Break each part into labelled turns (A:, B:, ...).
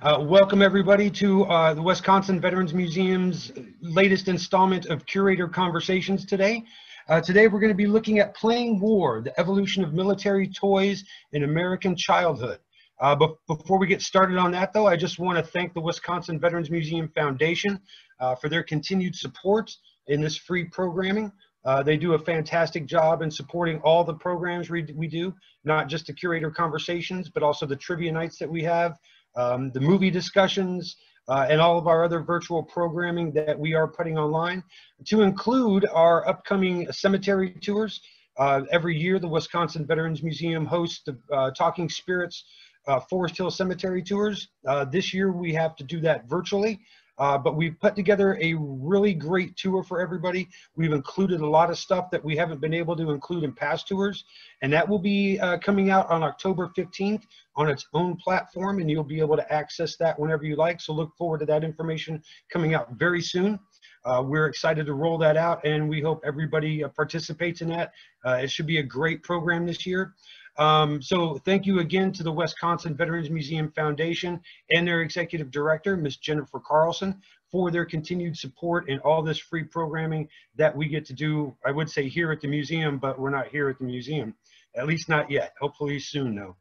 A: Uh, welcome everybody to uh, the Wisconsin Veterans Museum's latest installment of Curator Conversations today. Uh, today we're going to be looking at Playing War, the evolution of military toys in American childhood. Uh, but before we get started on that though, I just want to thank the Wisconsin Veterans Museum Foundation uh, for their continued support in this free programming. Uh, they do a fantastic job in supporting all the programs we, we do, not just the curator conversations, but also the trivia nights that we have, um, the movie discussions, uh, and all of our other virtual programming that we are putting online, to include our upcoming cemetery tours. Uh, every year, the Wisconsin Veterans Museum hosts the uh, Talking Spirits uh, Forest Hill Cemetery tours. Uh, this year, we have to do that virtually. Uh, but we've put together a really great tour for everybody. We've included a lot of stuff that we haven't been able to include in past tours, and that will be uh, coming out on October 15th on its own platform, and you'll be able to access that whenever you like. So look forward to that information coming out very soon. Uh, we're excited to roll that out, and we hope everybody uh, participates in that. Uh, it should be a great program this year. Um, so thank you again to the Wisconsin Veterans Museum Foundation and their executive director, Ms. Jennifer Carlson, for their continued support and all this free programming that we get to do, I would say here at the museum, but we're not here at the museum, at least not yet, hopefully soon though.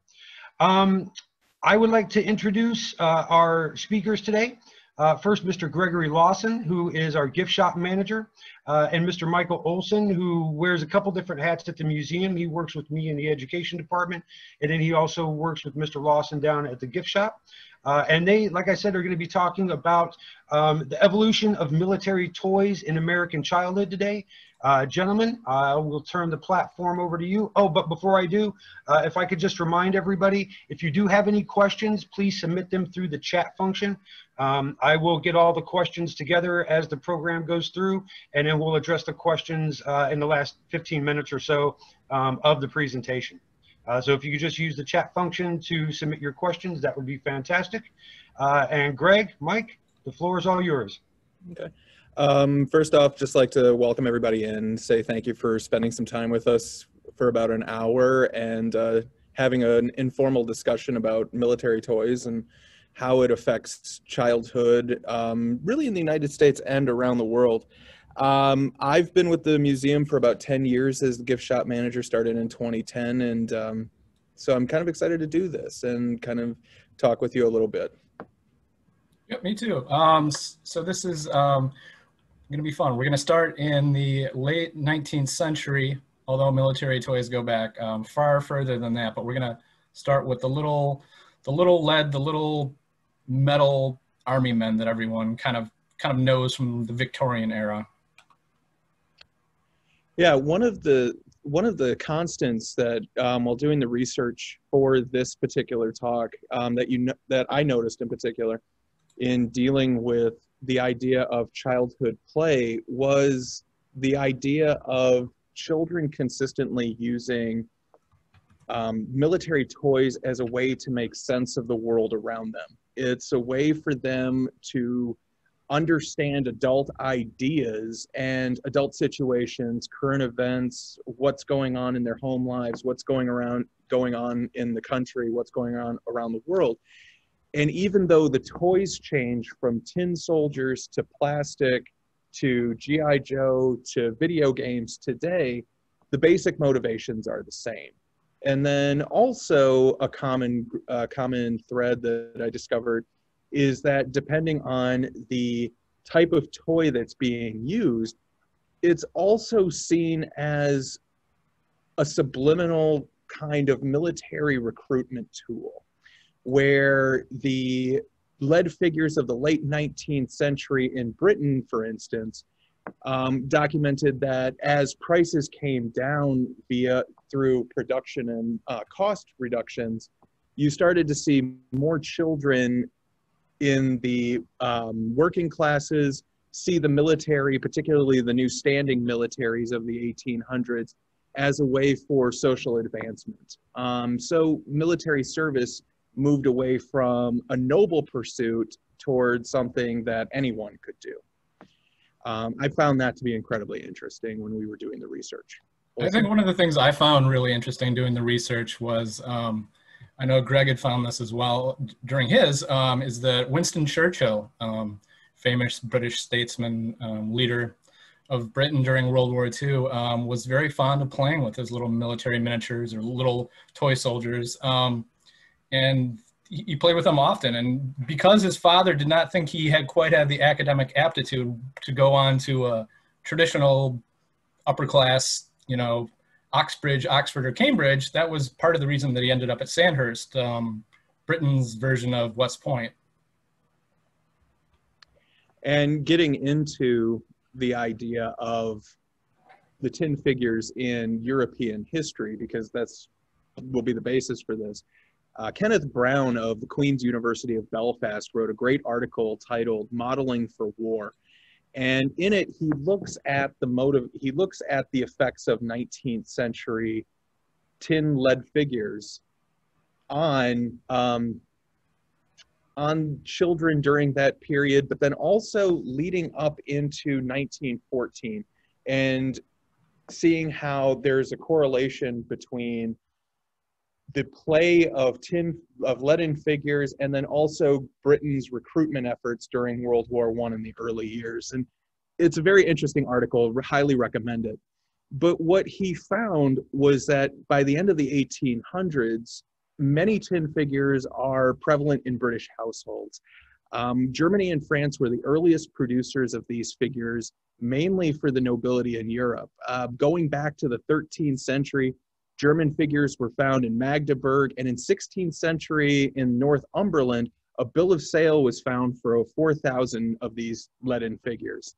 A: Um, I would like to introduce uh, our speakers today. Uh, first, Mr. Gregory Lawson, who is our gift shop manager, uh, and Mr. Michael Olson, who wears a couple different hats at the museum. He works with me in the education department, and then he also works with Mr. Lawson down at the gift shop. Uh, and they, like I said, are going to be talking about um, the evolution of military toys in American childhood today. Uh, gentlemen, I will turn the platform over to you. Oh, but before I do, uh, if I could just remind everybody, if you do have any questions, please submit them through the chat function. Um, I will get all the questions together as the program goes through, and then we'll address the questions uh, in the last 15 minutes or so um, of the presentation. Uh, so if you could just use the chat function to submit your questions, that would be fantastic. Uh, and Greg, Mike, the floor is all yours.
B: Okay. Um, first off, just like to welcome everybody in, say thank you for spending some time with us for about an hour and uh, having an informal discussion about military toys and how it affects childhood, um, really in the United States and around the world. Um, I've been with the museum for about 10 years as the gift shop manager, started in 2010. And um, so I'm kind of excited to do this and kind of talk with you a little bit.
C: Yep, me too. Um, so this is um, going to be fun. We're going to start in the late 19th century, although military toys go back um, far further than that. But we're going to start with the little, the little lead, the little metal army men that everyone kind of kind of knows from the Victorian era.
B: Yeah, one of the one of the constants that um, while doing the research for this particular talk um, that you that I noticed in particular in dealing with the idea of childhood play was the idea of children consistently using um, military toys as a way to make sense of the world around them. It's a way for them to understand adult ideas and adult situations, current events, what's going on in their home lives, what's going around going on in the country, what's going on around the world and even though the toys change from tin soldiers to plastic to GI Joe to video games today, the basic motivations are the same. And then also a common uh, common thread that I discovered is that depending on the type of toy that's being used, it's also seen as a subliminal kind of military recruitment tool where the lead figures of the late 19th century in Britain, for instance, um, documented that as prices came down via through production and uh, cost reductions, you started to see more children in the um, working classes see the military, particularly the new standing militaries of the 1800s, as a way for social advancement. Um, so military service moved away from a noble pursuit towards something that anyone could do. Um, I found that to be incredibly interesting when we were doing the research.
C: I think one of the things I found really interesting doing the research was um, I know Greg had found this as well during his, um, is that Winston Churchill, um, famous British statesman, um, leader of Britain during World War II, um, was very fond of playing with his little military miniatures or little toy soldiers. Um, and he played with them often. And because his father did not think he had quite had the academic aptitude to go on to a traditional upper class, you know, Oxbridge, Oxford, or Cambridge, that was part of the reason that he ended up at Sandhurst, um, Britain's version of West Point.
B: And getting into the idea of the 10 figures in European history, because that's will be the basis for this. Uh, Kenneth Brown of the Queen's University of Belfast wrote a great article titled Modeling for War. And in it, he looks at the motive, he looks at the effects of 19th century tin lead figures on, um, on children during that period, but then also leading up into 1914 and seeing how there's a correlation between the play of tin of leaden figures and then also britain's recruitment efforts during world war one in the early years. And it's a very interesting article highly recommend it. But what he found was that by the end of the 1800s many tin figures are prevalent in british households. Um, germany and france were the earliest producers of these figures mainly for the nobility in europe. Uh, going back to the 13th century German figures were found in Magdeburg, and in 16th century in Northumberland, a bill of sale was found for 4,000 of these leaden figures.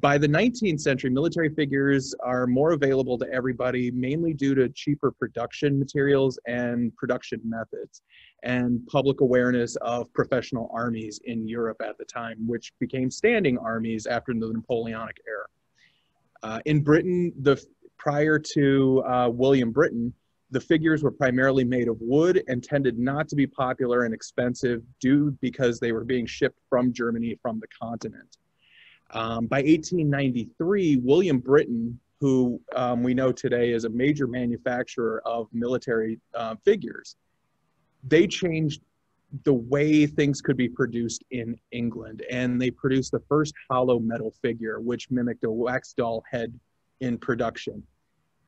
B: By the 19th century, military figures are more available to everybody, mainly due to cheaper production materials and production methods, and public awareness of professional armies in Europe at the time, which became standing armies after the Napoleonic era. Uh, in Britain, the prior to uh, William Britain, the figures were primarily made of wood and tended not to be popular and expensive due because they were being shipped from Germany from the continent. Um, by 1893, William Britain, who um, we know today is a major manufacturer of military uh, figures, they changed the way things could be produced in England. And they produced the first hollow metal figure, which mimicked a wax doll head in production.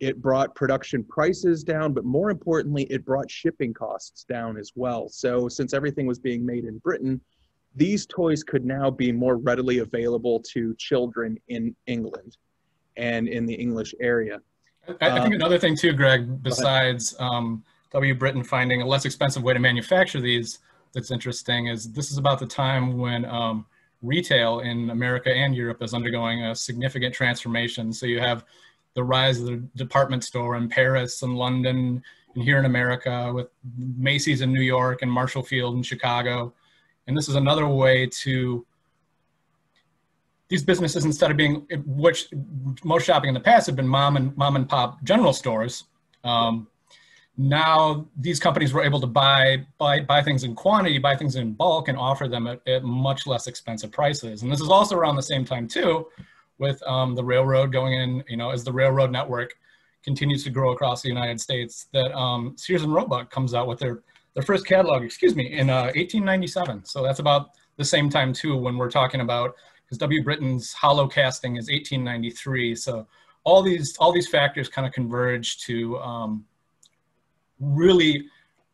B: It brought production prices down, but more importantly, it brought shipping costs down as well. So, since everything was being made in Britain, these toys could now be more readily available to children in England and in the English area.
C: I, I think um, another thing, too, Greg, besides um, W. Britain finding a less expensive way to manufacture these that's interesting is this is about the time when um, retail in America and Europe is undergoing a significant transformation. So you have the rise of the department store in Paris and London and here in America with Macy's in New York and Marshall Field in Chicago. And this is another way to these businesses instead of being which most shopping in the past have been mom and mom and pop general stores. Um, now these companies were able to buy, buy buy things in quantity, buy things in bulk, and offer them at, at much less expensive prices. And this is also around the same time too, with um, the railroad going in, you know, as the railroad network continues to grow across the United States, that um, Sears and Roebuck comes out with their, their first catalog, excuse me, in uh, 1897. So that's about the same time too when we're talking about, because W. Britain's hollow casting is 1893. So all these, all these factors kind of converge to um, really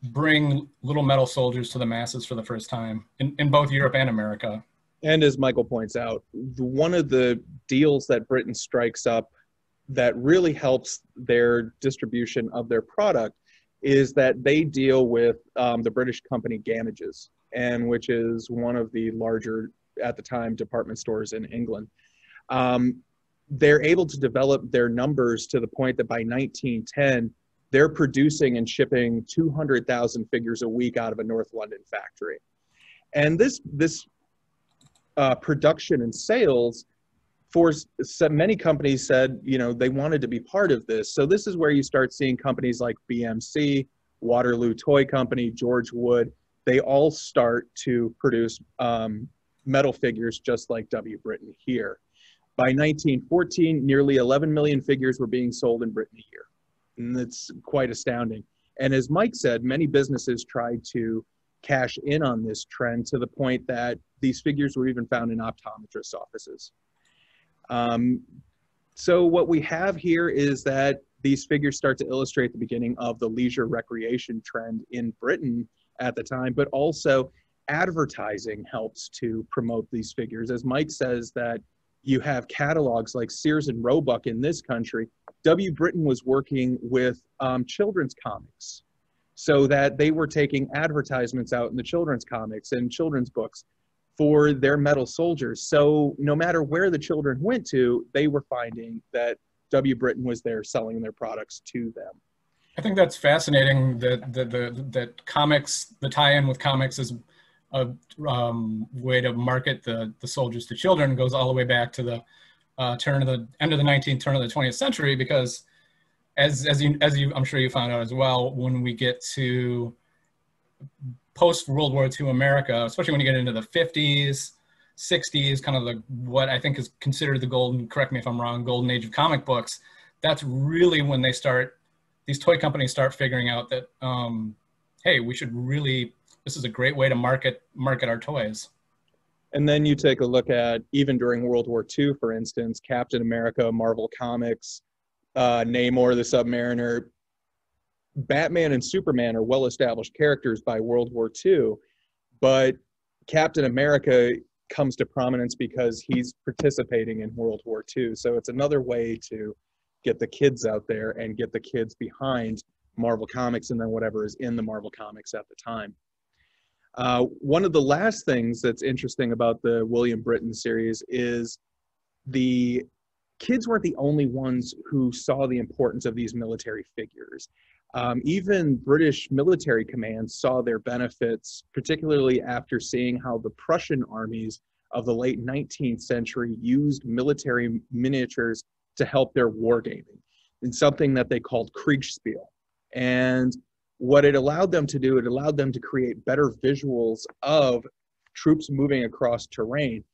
C: bring little metal soldiers to the masses for the first time in, in both Europe and America
B: and as Michael points out, one of the deals that Britain strikes up that really helps their distribution of their product is that they deal with um, the British company Gamages, and which is one of the larger at the time department stores in England. Um, they're able to develop their numbers to the point that by 1910 they're producing and shipping 200,000 figures a week out of a North London factory. And this this uh, production and sales for many companies said you know they wanted to be part of this. So this is where you start seeing companies like bmc waterloo toy company george wood they all start to produce um, metal figures just like w britain here. By 1914 nearly 11 million figures were being sold in britain a year. And it's quite astounding. And as Mike said, many businesses tried to cash in on this trend to the point that these figures were even found in optometrist offices. Um, so what we have here is that these figures start to illustrate the beginning of the leisure recreation trend in Britain at the time, but also advertising helps to promote these figures. As Mike says that you have catalogs like Sears and Roebuck in this country, W. Britain was working with um, children's comics so that they were taking advertisements out in the children's comics and children's books for their metal soldiers. So no matter where the children went to, they were finding that W. Britain was there selling their products to them.
C: I think that's fascinating that that the, that comics, the tie-in with comics is a um, way to market the the soldiers to children goes all the way back to the uh, turn of the end of the 19th, turn of the 20th century because as as you as you I'm sure you found out as well when we get to post World War II America, especially when you get into the 50s, 60s, kind of the what I think is considered the golden, correct me if I'm wrong, golden age of comic books. That's really when they start, these toy companies start figuring out that, um, hey, we should really, this is a great way to market market our toys.
B: And then you take a look at even during World War II, for instance, Captain America, Marvel Comics, uh, Namor the Submariner, Batman and Superman are well established characters by World War II, but Captain America comes to prominence because he's participating in World War II. So it's another way to get the kids out there and get the kids behind Marvel Comics and then whatever is in the Marvel Comics at the time. Uh, one of the last things that's interesting about the William Britain series is the kids weren't the only ones who saw the importance of these military figures. Um, even British military commands saw their benefits, particularly after seeing how the Prussian armies of the late 19th century used military miniatures to help their wargaming in something that they called Kriegsspiel. And what it allowed them to do, it allowed them to create better visuals of troops moving across terrain.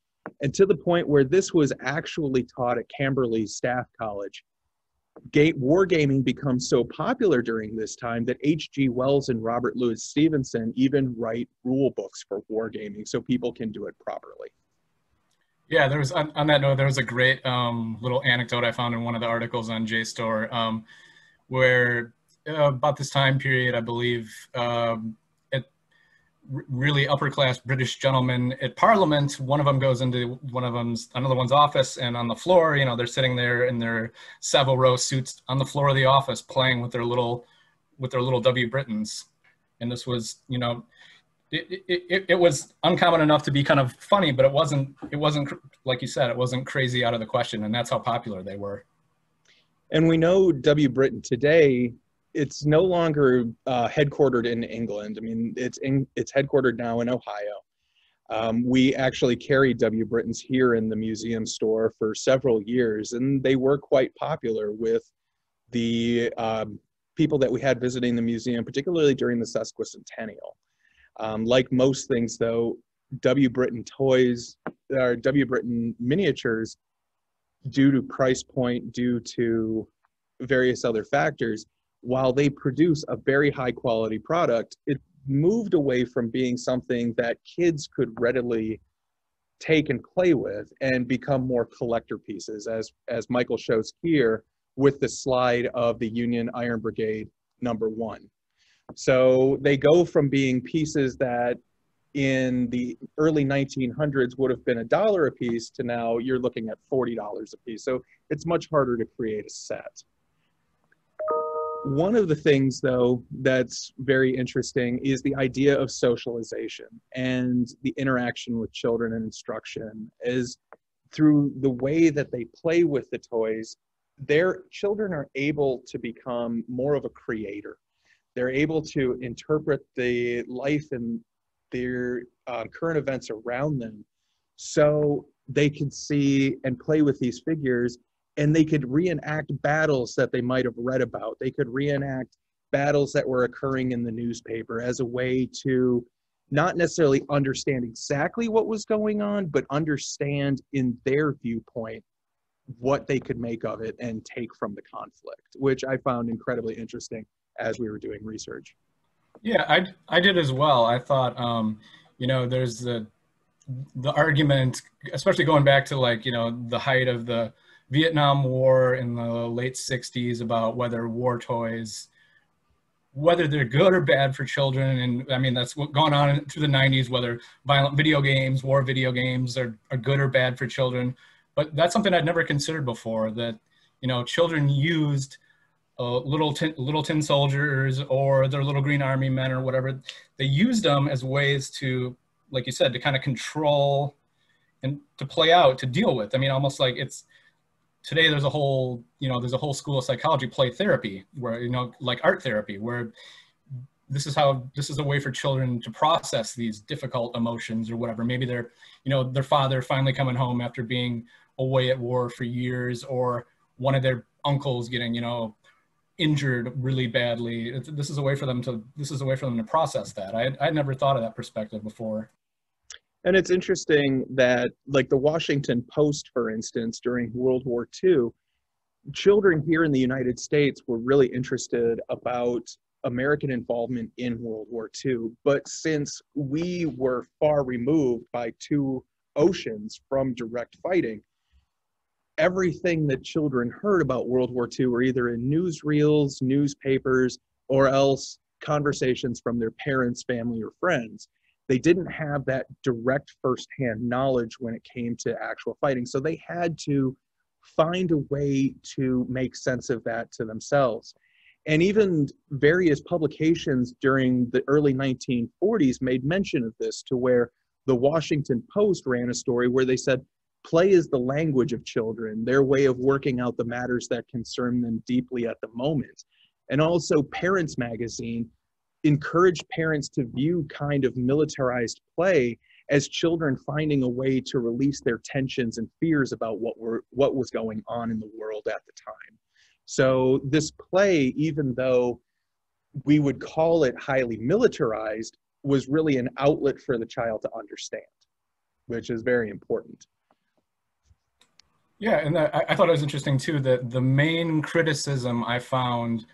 B: And to the point where this was actually taught at Camberley Staff College Gate wargaming becomes so popular during this time that H.G. Wells and Robert Louis Stevenson even write rule books for wargaming so people can do it properly.
C: Yeah, there was on, on that note, there was a great um, little anecdote I found in one of the articles on JSTOR um, where uh, about this time period, I believe, um, really upper class British gentlemen at Parliament. One of them goes into one of them's another one's office, and on the floor, you know, they're sitting there in their Savile Row suits on the floor of the office, playing with their little with their little W Britains. And this was, you know, it, it, it, was uncommon enough to be kind of funny, but it wasn't it wasn't like you said, it wasn't crazy out of the question, and that's how popular they were.
B: And we know W Britain today it's no longer uh, headquartered in England. I mean, it's in, it's headquartered now in Ohio. Um, we actually carried W. Britains here in the museum store for several years, and they were quite popular with the um, people that we had visiting the museum, particularly during the sesquicentennial. Um, like most things, though, W. Britain toys, or W. Britain miniatures, due to price point, due to various other factors, while they produce a very high quality product, it moved away from being something that kids could readily take and play with and become more collector pieces as as Michael shows here with the slide of the Union Iron Brigade number 1. So they go from being pieces that in the early 1900s would have been a dollar a piece to now you're looking at $40 a piece. So it's much harder to create a set. One of the things, though, that's very interesting is the idea of socialization and the interaction with children and instruction is through the way that they play with the toys, their children are able to become more of a creator. They're able to interpret the life and their uh, current events around them so they can see and play with these figures and they could reenact battles that they might have read about. They could reenact battles that were occurring in the newspaper as a way to not necessarily understand exactly what was going on, but understand in their viewpoint what they could make of it and take from the conflict, which I found incredibly interesting. as we were doing research.
C: Yeah, I, I did as well. I thought, um, you know, there's the the argument, especially going back to like you know the height of the Vietnam War in the late '60s about whether war toys, whether they're good or bad for children, and I mean that's what gone on through the *90s. Whether violent video games, war video games, are are good or bad for children, but that's something I'd never considered before. That you know, children used uh, little tin, little tin soldiers or their little green army men or whatever. They used them as ways to, like you said, to kind of control and to play out, to deal with. I mean, almost like it's today. There's a whole, you know, there's a whole school of psychology, play therapy, where you know, like art therapy, where this is how this is a way for children to process these difficult emotions or whatever. Maybe they're, you know, their father finally coming home after being away at war for years, or one of their uncles getting, you know, injured really badly. This is a way for them to this is a way for them to process that. I I'd never thought of that perspective before.
B: And it's interesting that, like the Washington Post, for instance, during World War II, children here in the United States were really interested about American involvement in World War II. But since we were far removed by two oceans from direct fighting, everything that children heard about World War II were either in newsreels, newspapers, or else conversations from their parents, family, or friends. They didn't have that direct firsthand knowledge when it came to actual fighting. So they had to find a way to make sense of that to themselves. And even various publications during the early 1940s made mention of this to where the Washington Post ran a story where they said play is the language of children, their way of working out the matters that concern them deeply at the moment. And also, Parents Magazine encouraged parents to view kind of militarized play as children finding a way to release their tensions and fears about what were what was going on in the world at the time. So this play, even though we would call it highly militarized, was really an outlet for the child to understand, which is very important.
C: Yeah, and I, I thought it was interesting too that the main criticism I found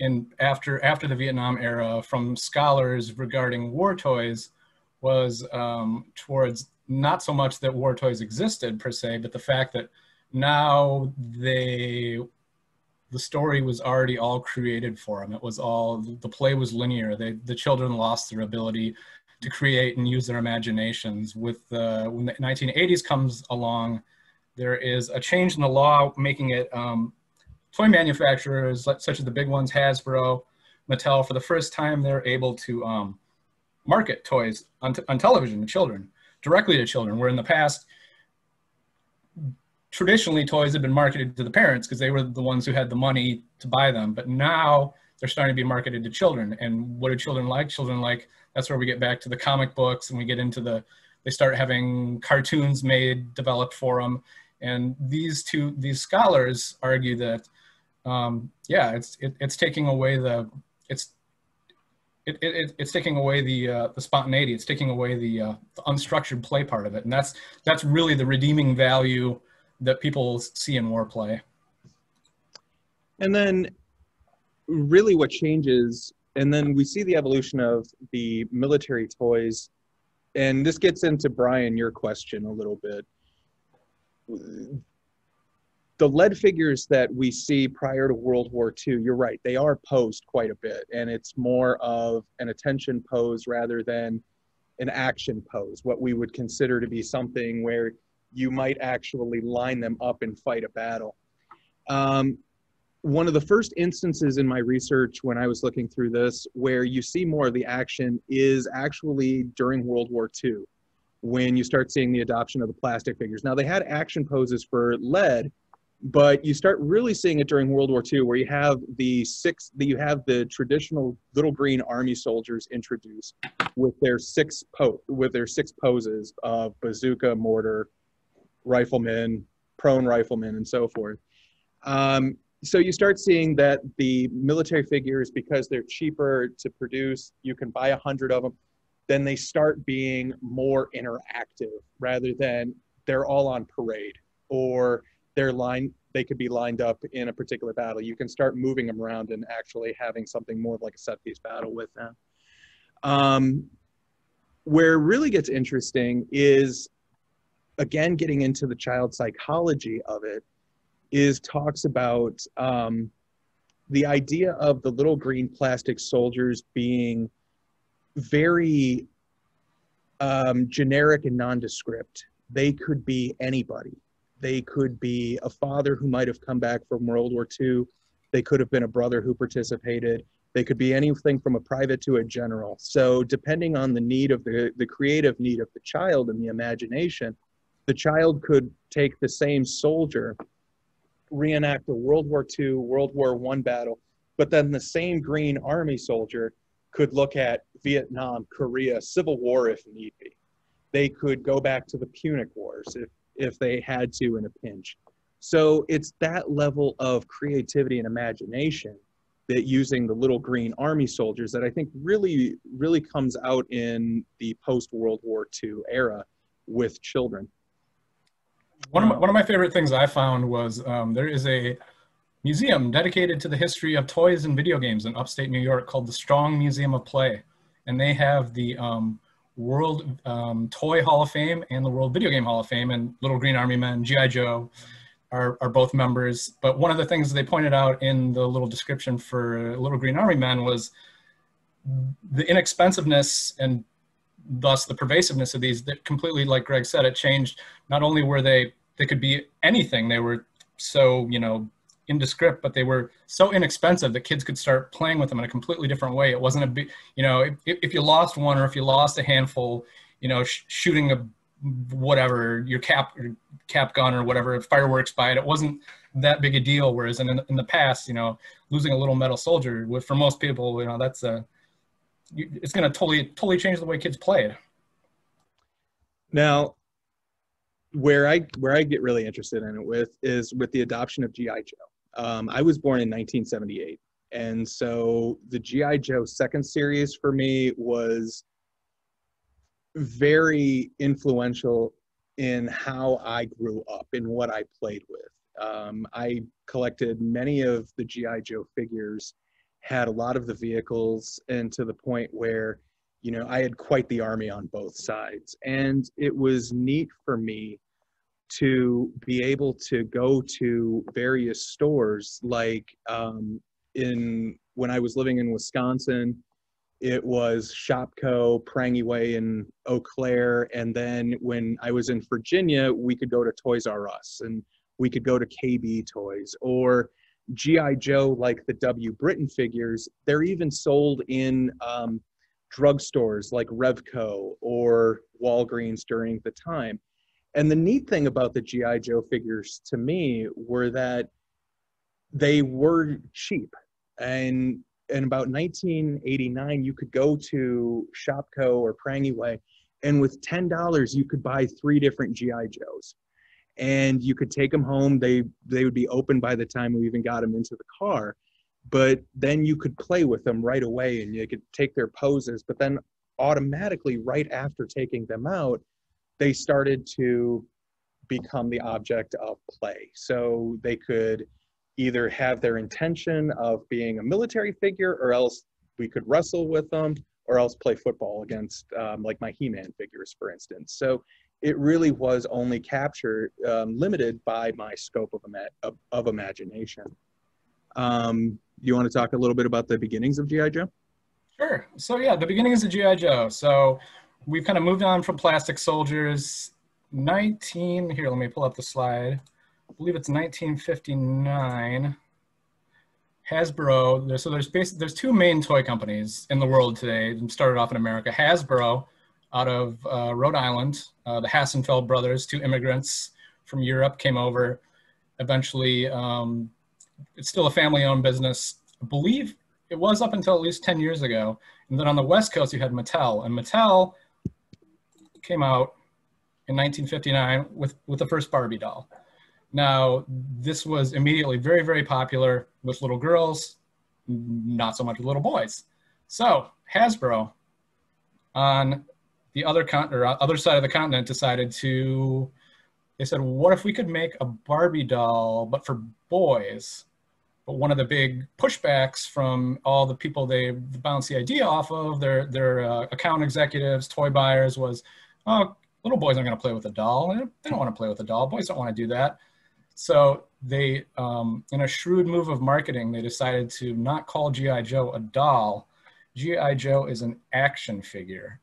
C: in after after the Vietnam era from scholars regarding war toys was um, towards not so much that war toys existed per se, but the fact that now they the story was already all created for them. It was all the play was linear. They the children lost their ability to create and use their imaginations. With uh, when the 1980s comes along there is a change in the law making it um, toy manufacturers, such as the big ones, Hasbro, Mattel, for the first time, they're able to um, market toys on, on television to children, directly to children, where in the past, traditionally toys had been marketed to the parents because they were the ones who had the money to buy them. But now they're starting to be marketed to children. And what do children like? Children like, that's where we get back to the comic books and we get into the, they start having cartoons made, developed for them. And these two, these scholars argue that, um, yeah, it's it, it's taking away the it's it, it, it's taking away the uh, the spontaneity. It's taking away the, uh, the unstructured play part of it, and that's that's really the redeeming value that people see in war play.
B: And then, really, what changes, and then we see the evolution of the military toys, and this gets into Brian your question a little bit the lead figures that we see prior to World War II, you're right, they are posed quite a bit, and it's more of an attention pose rather than an action pose, what we would consider to be something where you might actually line them up and fight a battle. Um, one of the first instances in my research when I was looking through this where you see more of the action is actually during World War II when you start seeing the adoption of the plastic figures. Now, they had action poses for lead, but you start really seeing it during World War II, where you have the six, that you have the traditional little green army soldiers introduced with their six po- with their six poses of bazooka, mortar, rifleman, prone rifleman, and so forth. Um, so you start seeing that the military figures, because they're cheaper to produce, you can buy a hundred of them then they start being more interactive rather than they're all on parade or they're line they could be lined up in a particular battle. You can start moving them around and actually having something more like a set piece battle with them. Um, where it really gets interesting is, again, getting into the child psychology of it, is talks about um, the idea of the little green plastic soldiers being very um, generic and nondescript. They could be anybody. They could be a father who might have come back from World War II. They could have been a brother who participated. They could be anything from a private to a general. So, depending on the need of the, the creative need of the child and the imagination, the child could take the same soldier, reenact a World War II, World War I battle, but then the same Green Army soldier could look at Vietnam, Korea, Civil War if need be. They could go back to the Punic Wars if, if they had to in a pinch. So it's that level of creativity and imagination that using the little green army soldiers that I think really, really comes out in the post World War II era with children.
C: One of my, one of my favorite things I found was um, there is a museum dedicated to the history of toys and video games in upstate New York called the Strong Museum of Play. And they have the um, World um, Toy Hall of Fame and the World Video Game Hall of Fame. And Little Green Army Men, G.I. Joe are, are both members. But one of the things they pointed out in the little description for Little Green Army Men was the inexpensiveness and thus the pervasiveness of these that completely like greg said it changed not only were they they could be anything they were so you know indescript, but they were so inexpensive that kids could start playing with them in a completely different way. It wasn't a big, you know, if, if you lost one or if you lost a handful, you know, sh- shooting a whatever your cap your cap gun or whatever fireworks by it, it wasn't that big a deal. Whereas in in the past, you know, losing a little metal soldier, for most people, you know, that's a it's going to totally totally change the way kids play it.
B: Now, where I where I get really interested in it with is with the adoption of GI Joe. Um, I was born in 1978. And so the G.I. Joe second series for me was very influential in how I grew up and what I played with. Um, I collected many of the G.I. Joe figures, had a lot of the vehicles, and to the point where, you know, I had quite the army on both sides. And it was neat for me to be able to go to various stores like um, in when I was living in Wisconsin, it was Shopko Prange Way, and Eau Claire. And then when I was in Virginia, we could go to Toys R Us and we could go to KB Toys or GI Joe, like the W britain figures. They're even sold in um, drugstores like Revco or Walgreens during the time. And the neat thing about the GI Joe figures to me were that they were cheap. And in about 1989, you could go to Shopko or Prange Way, and with $10, you could buy three different GI Joes. And you could take them home. They they would be open by the time we even got them into the car. But then you could play with them right away, and you could take their poses. But then automatically, right after taking them out, they started to become the object of play. So they could either have their intention of being a military figure, or else we could wrestle with them, or else play football against, um, like my He Man figures, for instance. So it really was only captured, um, limited by my scope of, ima- of, of imagination. Um, you want to talk a little bit about the beginnings of G.I. Joe?
C: Sure. So, yeah, the beginnings of G.I. Joe. So, we've kind of moved on from plastic soldiers. 19, here, let me pull up the slide. I believe it's 1959. Hasbro, so there's basically, there's two main toy companies in the world today, started off in America. Hasbro out of uh, Rhode Island, uh, the Hassenfeld brothers, two immigrants from Europe came over. Eventually, um, it's still a family owned business. I believe it was up until at least 10 years ago. And then on the West Coast, you had Mattel. And Mattel came out in 1959 with, with the first Barbie doll. Now, this was immediately very, very popular with little girls, not so much with little boys. So Hasbro on the other con- or other side of the continent decided to they said, what if we could make a Barbie doll, but for boys? But one of the big pushbacks from all the people they bounced the idea off of, their, their uh, account executives, toy buyers, was, oh, little boys aren't going to play with a doll. They don't want to play with a doll. Boys don't want to do that. So they, um, in a shrewd move of marketing, they decided to not call G.I. Joe a doll. G.I. Joe is an action figure.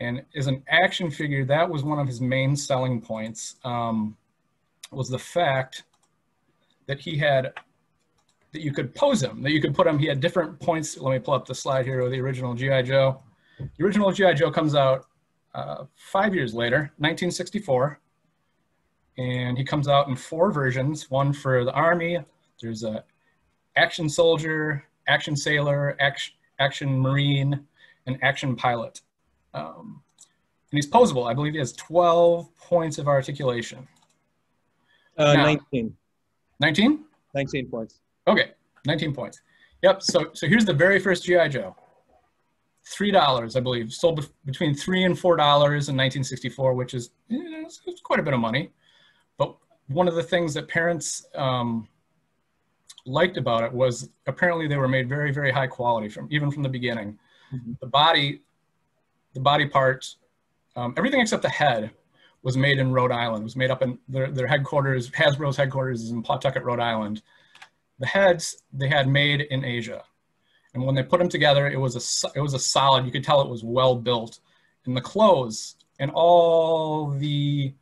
C: And as an action figure, that was one of his main selling points, um, was the fact that he had, that you could pose him, that you could put him, he had different points. Let me pull up the slide here of the original G.I. Joe. The original G.I. Joe comes out uh, five years later, 1964. And he comes out in four versions, one for the Army, there's a action soldier, action sailor, action, action marine, and action pilot. Um, and he's posable. I believe he has 12 points of articulation.
B: Uh,
C: Now-
B: 19.
C: 19?
B: 19 points.
C: Okay, 19 points. Yep, so, so here's the very first G.I. Joe. $3, I believe, sold between 3 and $4 in 1964, which is eh, it's, it's quite a bit of money. But one of the things that parents um, liked about it was apparently they were made very, very high quality from even from the beginning.
B: Mhm.
C: The body, the body parts, um, everything except the head was made in Rhode Island. Was made up in their, their headquarters. Hasbro's headquarters is in Pawtucket, Rhode Island. The heads they had made in Asia, and when they put them together, it was a it was a solid. You could tell it was well built. And the clothes and all the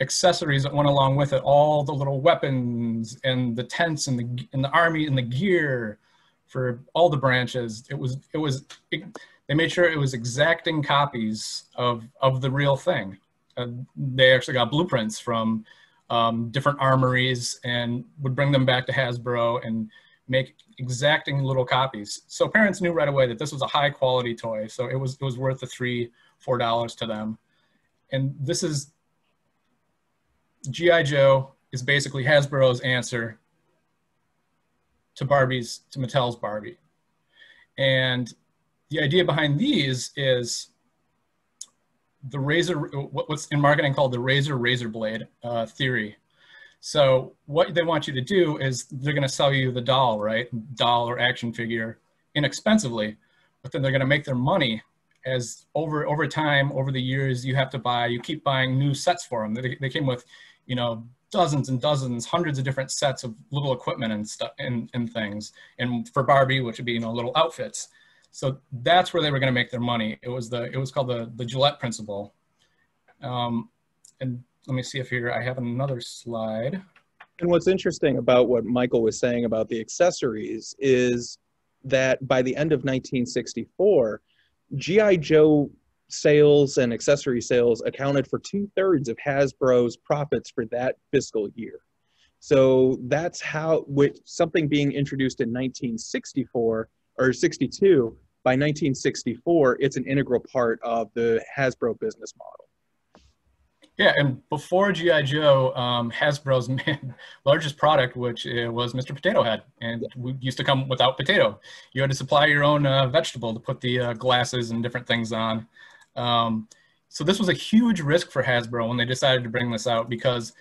C: accessories that went along with it, all the little weapons and the tents and the and the army and the gear for all the branches. It was it was it, they made sure it was exacting copies of of the real thing. Uh, they actually got blueprints from um, different armories and would bring them back to Hasbro and make exacting little copies. So parents knew right away that this was a high quality toy. So it was it was worth the three four dollars to them. And this is GI Joe is basically Hasbro's answer to Barbie's to Mattel's Barbie. And the idea behind these is the razor what's in marketing called the razor razor blade uh, theory. So what they want you to do is they're going to sell you the doll, right? Doll or action figure inexpensively, but then they're going to make their money as over over time over the years you have to buy you keep buying new sets for them they, they came with you know dozens and dozens hundreds of different sets of little equipment and stuff and, and things. And for barbie which would be you know little outfits. So that's where they were going to make their money. It was the it was called the the gillette principle. Um, and let me see if here i have another slide
B: And what's interesting about what Michael was saying about the accessories is that by the end of 1964, G.I. Joe sales and accessory sales accounted for two thirds of Hasbro's profits for that fiscal year. So that's how, with something being introduced in 1964 or 62, by 1964, it's an integral part of the Hasbro business model.
C: Yeah, and before GI Joe, um, Hasbro's largest product, which uh, was Mr. Potato Head, and we used to come without potato. You had to supply your own uh, vegetable to put the uh, glasses and different things on. Um, so this was a huge risk for Hasbro when they decided to bring this out because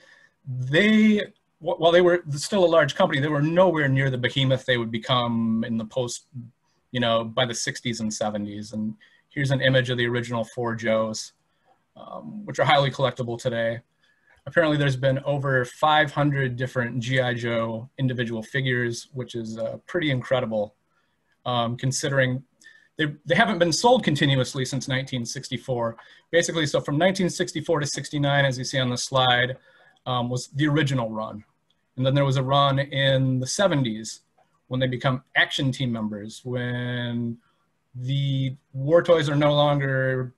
C: they, while they were still a large company, they were nowhere near the behemoth they would become in the post, you know, by the 60s and 70s. And here's an image of the original four Joes um, which are highly collectible today. Apparently, there's been over 500 different GI Joe individual figures, which is uh, pretty incredible, um, considering they they haven't been sold continuously since 1964. Basically, so from 1964 to 69, as you see on the slide, um, was the original run, and then there was a run in the 70s when they become action team members when the war toys are no longer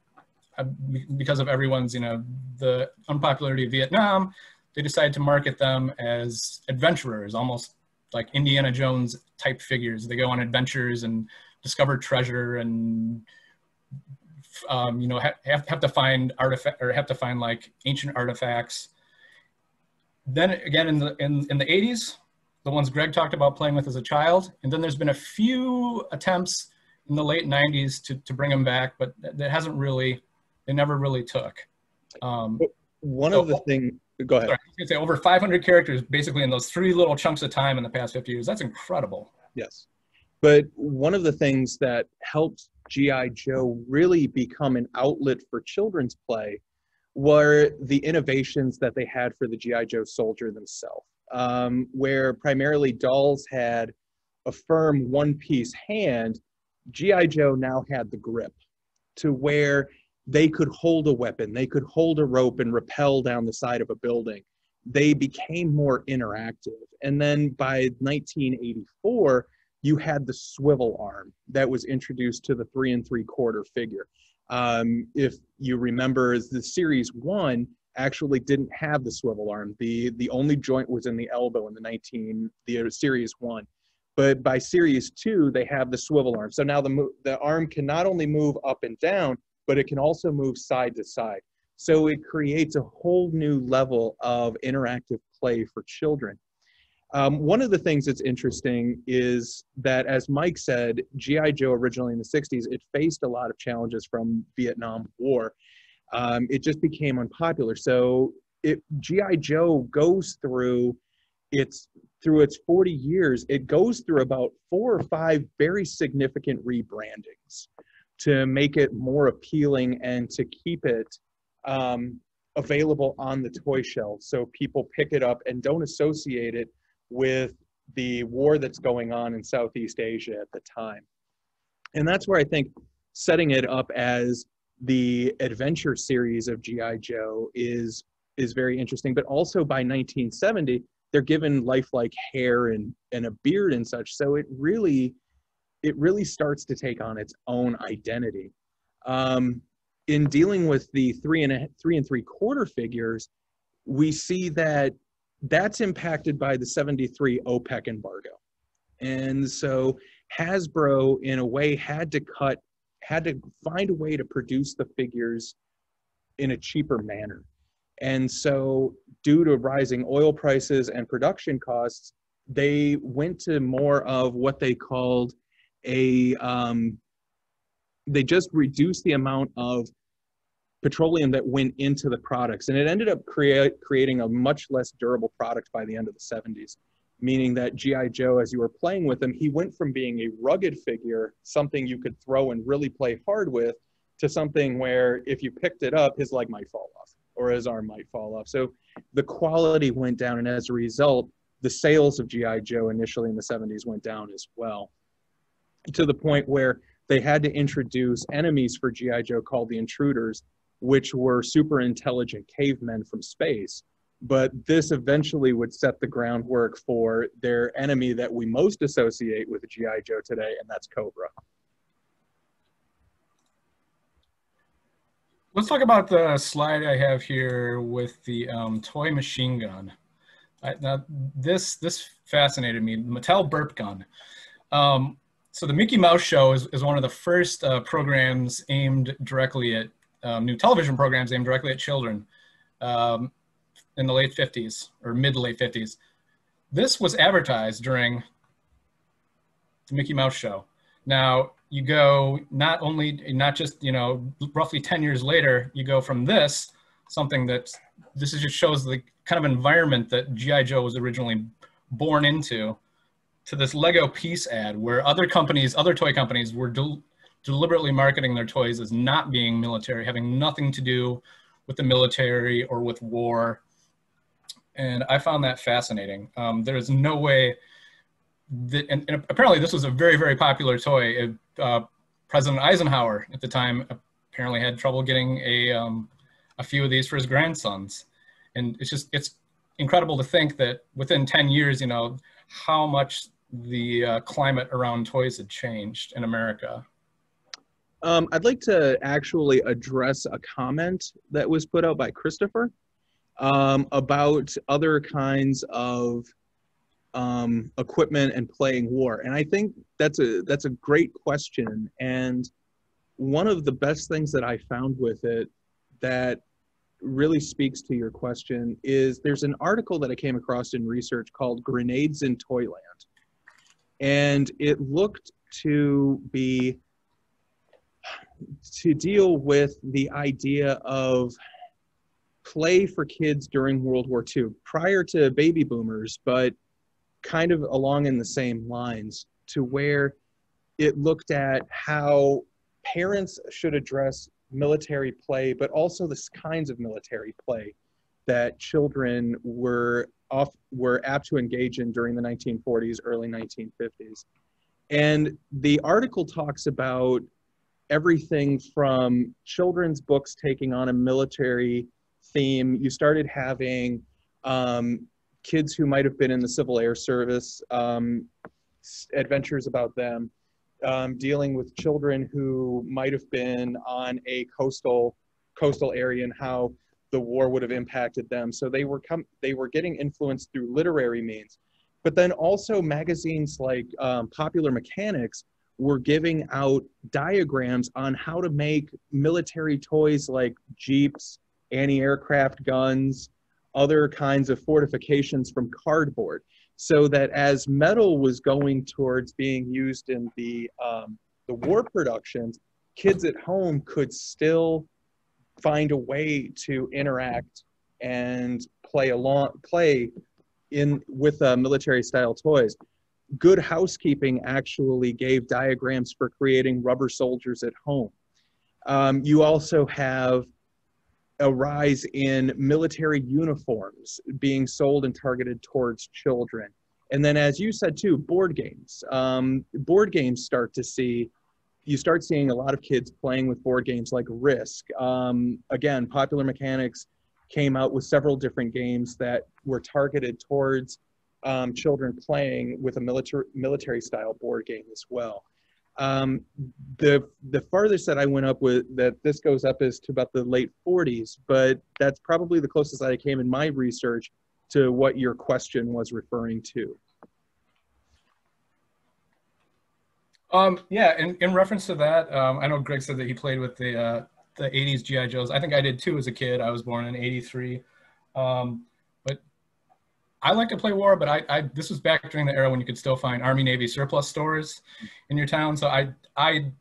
C: because of everyone's, you know, the unpopularity of Vietnam, they decided to market them as adventurers, almost like Indiana Jones type figures. They go on adventures and discover treasure and, um, you know, ha- have, have to find artifact or have to find like ancient artifacts. Then again, in the in, in the 80s, the ones Greg talked about playing with as a child, and then there's been a few attempts in the late 90s to, to bring them back, but that hasn't really, they never really took. Um,
B: one
C: So-
B: of the things, go ahead.
C: Sorry, I was gonna say over 500 characters basically in those three little chunks of time in the past 50 years. That's incredible.
B: Yes. But one of the things that helped G.I. Joe really become an outlet for children's play were the innovations that they had for the G.I. Joe soldier themselves, um, where primarily dolls had a firm one piece hand. G.I. Joe now had the grip to where they could hold a weapon, they could hold a rope and rappel down the side of a building. They became more interactive. And then by 1984, you had the swivel arm that was introduced to the three and three quarter figure. Um, if you remember, the series one actually didn't have the swivel arm. The the only joint was in the elbow in the 19 the series one. But by series two, they have the swivel arm. So now the the arm can not only move up and down, but it can also move side to side. So it creates a whole new level of interactive play for children. Um, one of the things that's interesting is that, as Mike said, G.I. Joe originally in the 60s, it faced a lot of challenges from Vietnam War. Um, it just became unpopular. So G.I. Joe goes through its through its 40 years, it goes through about four or five very significant rebrandings to make it more appealing and to keep it um, available on the toy shelf. So people pick it up and don't associate it with the war that's going on in Southeast Asia at the time. And that's where I think setting it up as the adventure series of GI Joe is is very interesting. But also by 1970 they're given lifelike hair and and a beard and such. So it really it really starts to take on its own identity um, in dealing with the three and a, three and three quarter figures we see that that's impacted by the 73 OPEC embargo. And so Hasbro, in a way, had to cut, had to find a way to produce the figures in a cheaper manner. And so, due to rising oil prices and production costs, they went to more of what they called a, um, they just reduced the amount of petroleum that went into the products. And it ended up create, creating a much less durable product by the end of the 70s, meaning that G.I. Joe, as you were playing with him, he went from being a rugged figure, something you could throw and really play hard with, to something where if you picked it up, his leg might fall off or his arm might fall off. So the quality went down. And as a result, the sales of G.I. Joe initially in the 70s went down as well, to the point where they had to introduce enemies for G.I. Joe called the Intruders, which were super intelligent cavemen from space. But this eventually would set the groundwork for their enemy that we most associate with G.I. Joe today, and that's Cobra.
C: Let's talk about the slide I have here with the um, toy machine gun. I, now, this this fascinated me. Mattel burp gun. Um, so the Mickey Mouse Show is, is one of the first uh, programs aimed directly at um, new television programs aimed directly at children um, in the late 50s or mid to late 50s. This was advertised during the Mickey Mouse Show. Now you go not only not just you know roughly 10 years later you go from this something that this is just shows the kind of environment that GI Joe was originally born into to this Lego piece ad where other companies other toy companies were del- deliberately marketing their toys as not being military having nothing to do with the military or with war. And I found that fascinating. Um, there is no way that, and, and, apparently this was a very very popular toy. Uh, President Eisenhower at the time apparently had trouble getting a um, a few of these for his grandsons, and it's just it's incredible to think that within 10 years, you know, how much the uh, climate around toys had changed in America.
B: Um, I'd like to actually address a comment that was put out by Christopher um, about other kinds of um, equipment and playing war? And I think that's a that's a great question. And one of the best things that I found with it that really speaks to your question is there's an article that I came across in research called Grenades in Toyland. And it looked to be to deal with the idea of play for kids during World War II, prior to baby boomers, but kind of along in the same lines, to where it looked at how parents should address military play, but also the kinds of military play that children were off were apt to engage in during the 1940s, early 1950s. And the article talks about everything from children's books taking on a military theme. You started having um, kids who might have been in the Civil Air Service, um, adventures about them, um, dealing with children who might have been on a coastal coastal area and how the war would have impacted them. So they were com- they were getting influenced through literary means, but then also magazines like um, Popular Mechanics were giving out diagrams on how to make military toys like jeeps, anti-aircraft guns, other kinds of fortifications from cardboard so that as metal was going towards being used in the um, the war productions, kids at home could still find a way to interact and play along play in with uh, military style toys. Good housekeeping actually gave diagrams for creating rubber soldiers at home. Um, you also have a rise in military uniforms being sold and targeted towards children. And then, as you said too, board games. Um, board games start to see, you start seeing a lot of kids playing with board games like Risk. Um, again, Popular Mechanics came out with several different games that were targeted towards um, children playing with a military military style board game as well. Um, the the farthest that I went up with that this goes up is to about the late 40s, but that's probably the closest I came in my research to what your question was referring to.
C: Um, yeah, in, in reference to that, um, I know Greg said that he played with the uh, the 80s GI Joes. I think I did too as a kid. I was born in 83. Um, I like to play war, but I, I, this was back during the era when you could still find Army Navy surplus stores in your town. So I I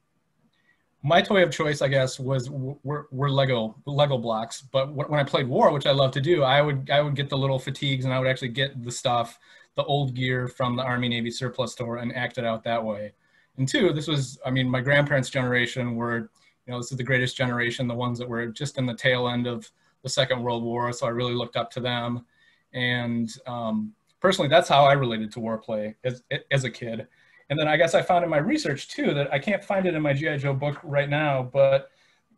C: my toy of choice, I guess, was were, were Lego Lego blocks. But when I played war, which I love to do, I would I would get the little fatigues and I would actually get the stuff, the old gear from the Army Navy surplus store and act it out that way. And two, this was I mean my grandparents' generation were you know this is the greatest generation, the ones that were just in the tail end of the Second World War. So I really looked up to them. And um, personally, that's how I related to warplay as, as a kid. And then I guess I found in my research too that I can't find it in my G.I. Joe book right now, but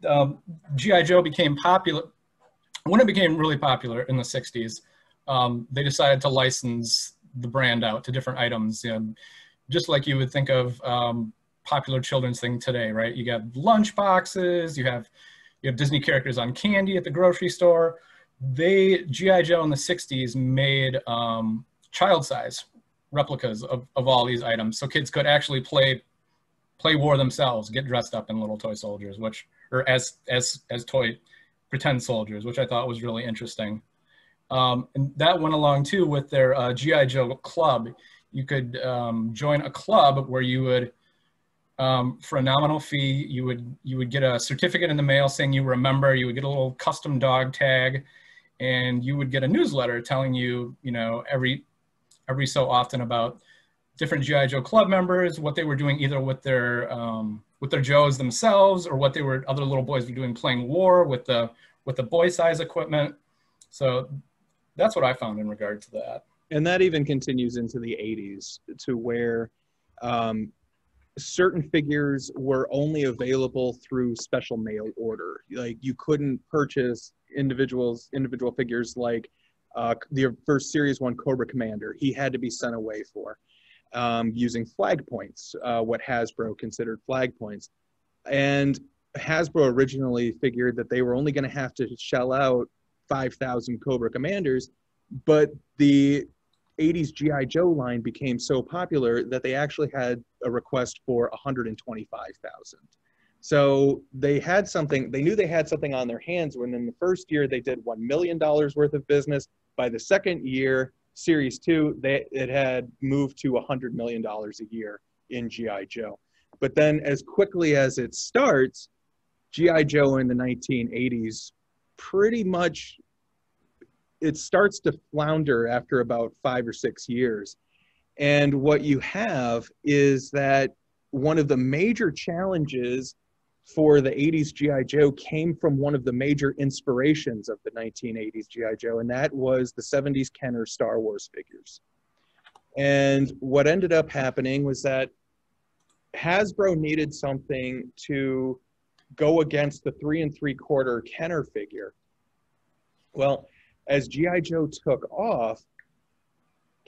C: um, G.I. Joe became popular. When it became really popular in the 60s, um, they decided to license the brand out to different items. You know, just like you would think of um, popular children's thing today, right? You got lunch boxes, you have you have Disney characters on candy at the grocery store they GI Joe in the '60s made um, child size replicas of, of all these items, so kids could actually play play war themselves, get dressed up in little toy soldiers, which or as as as toy pretend soldiers, which I thought was really interesting. Um, and that went along too with their uh, GI Joe club. You could um, join a club where you would um, for a nominal fee, you would you would get a certificate in the mail saying you were a member. You would get a little custom dog tag, and you would get a newsletter telling you, you know, every every so often about different GI Joe club members, what they were doing either with their um, with their Joes themselves or what they were other little boys were doing playing war with the with the boy size equipment. So that's what I found in regard to that.
B: And that even continues into the 80s to where um, certain figures were only available through special mail order. Like you couldn't purchase individuals, individual figures like uh, the first series one Cobra Commander. He had to be sent away for um, using flag points, uh, what Hasbro considered flag points. And Hasbro originally figured that they were only going to have to shell out 5,000 Cobra Commanders, but the 80s GI Joe line became so popular that they actually had a request for 125,000. So they had something, they knew they had something on their hands when in the first year they did $1 million worth of business. By the second year, Series 2, they, it had moved to $100 million a year in G.I. Joe. But then as quickly as it starts, G.I. Joe in the 1980s pretty much it starts to flounder after about five or six years. And what you have is that one of the major challenges for the 80s GI Joe came from one of the major inspirations of the 1980s GI Joe, and that was the 70s Kenner Star Wars figures. And what ended up happening was that Hasbro needed something to go against the three and three quarter Kenner figure. Well, as G.I. Joe took off,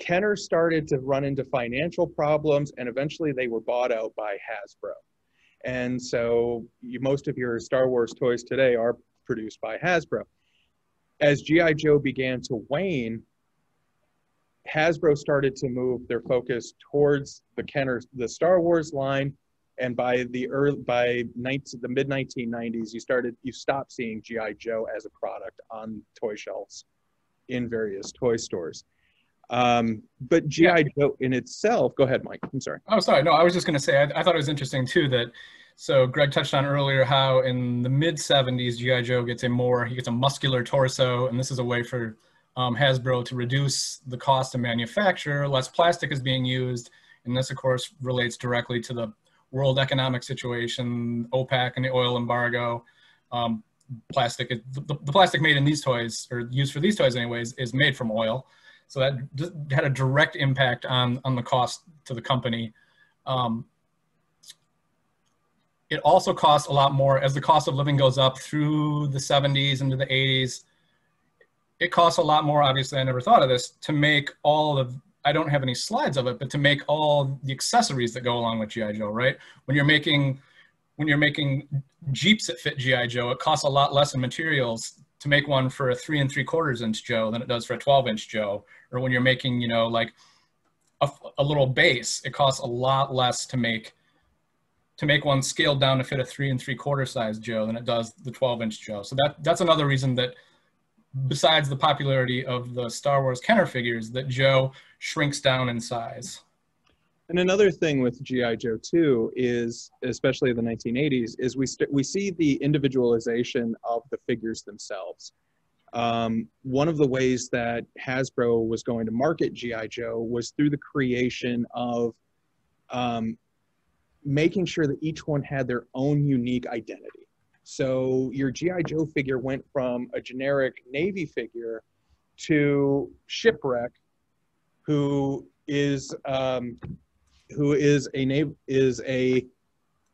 B: Kenner started to run into financial problems and eventually they were bought out by Hasbro. And so you, most of your Star Wars toys today are produced by Hasbro. As G.I. Joe began to wane, Hasbro started to move their focus towards the Kenner, the Star Wars line, and by the early, by 19, the mid 1990s, you started you stopped seeing GI Joe as a product on toy shelves in various toy stores. Um, but GI yeah. Joe in itself, go ahead, Mike. I'm sorry.
C: Oh, sorry. No, I was just going to say I, I thought it was interesting too that so Greg touched on earlier how in the mid 70s GI Joe gets a more he gets a muscular torso, and this is a way for um, Hasbro to reduce the cost of manufacture. Less plastic is being used, and this, of course, relates directly to the world economic situation, OPEC, and the oil embargo. Um, plastic, the, the, plastic made in these toys, or used for these toys, anyways, is made from oil. So that had a direct impact on on the cost to the company. Um, it also costs a lot more as the cost of living goes up through the 70s into the 80s it costs a lot more, obviously, I never thought of this, to make all of, I don't have any slides of it, but to make all the accessories that go along with G.I. Joe, right? When you're making, when you're making Jeeps that fit G.I. Joe, it costs a lot less in materials to make one for a three and three quarters inch Joe than it does for a 12 inch Joe. Or when you're making, you know, like a, a little base, it costs a lot less to make to make one scaled down to fit a three and three quarter size Joe than it does the 12 inch Joe. So that that's another reason that besides the popularity of the Star Wars Kenner figures, that Joe shrinks down in size.
B: And another thing with GI Joe too is, especially the 1980s, is we st- we see the individualization of the figures themselves. Um, one of the ways that Hasbro was going to market GI Joe was through the creation of um, making sure that each one had their own unique identity. So your GI Joe figure went from a generic Navy figure to Shipwreck, who is um, who is a Navy is a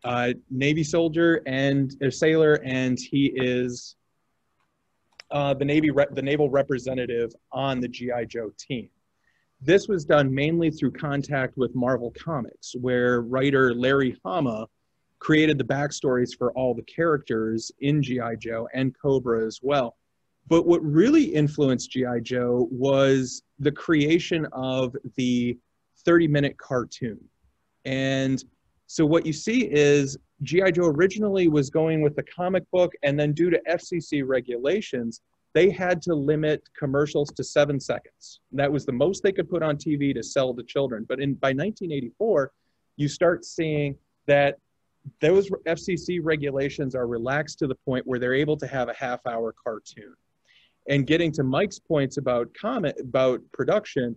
B: uh, Navy soldier and a sailor, and he is uh, the Navy the naval representative on the GI Joe team. This was done mainly through contact with Marvel Comics, where writer Larry Hama created the backstories for all the characters in G.I. Joe and Cobra as well. But what really influenced G.I. Joe was the creation of the 30 minute cartoon. And so what you see is G.I. Joe originally was going with the comic book, and then due to FCC regulations, they had to limit commercials to seven seconds. That was the most they could put on TV to sell to children. But in by 1984, you start seeing that those FCC regulations are relaxed to the point where they're able to have a half hour cartoon. And getting to Mike's points about comment about production,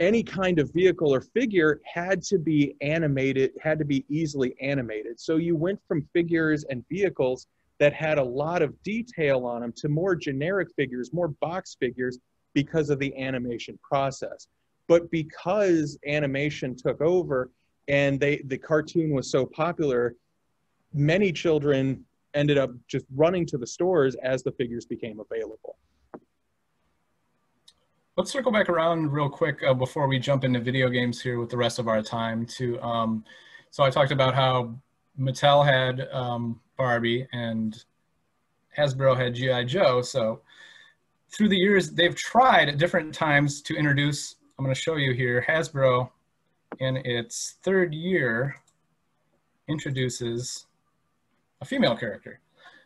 B: any kind of vehicle or figure had to be animated, had to be easily animated. So you went from figures and vehicles that had a lot of detail on them to more generic figures, more box figures because of the animation process. But because animation took over, and they the cartoon was so popular many children ended up just running to the stores as the figures became available
C: let's circle back around real quick uh, before we jump into video games here with the rest of our time to um, so i talked about how mattel had um, barbie and hasbro had gi joe so through the years they've tried at different times to introduce i'm going to show you here hasbro in its third year introduces a female character.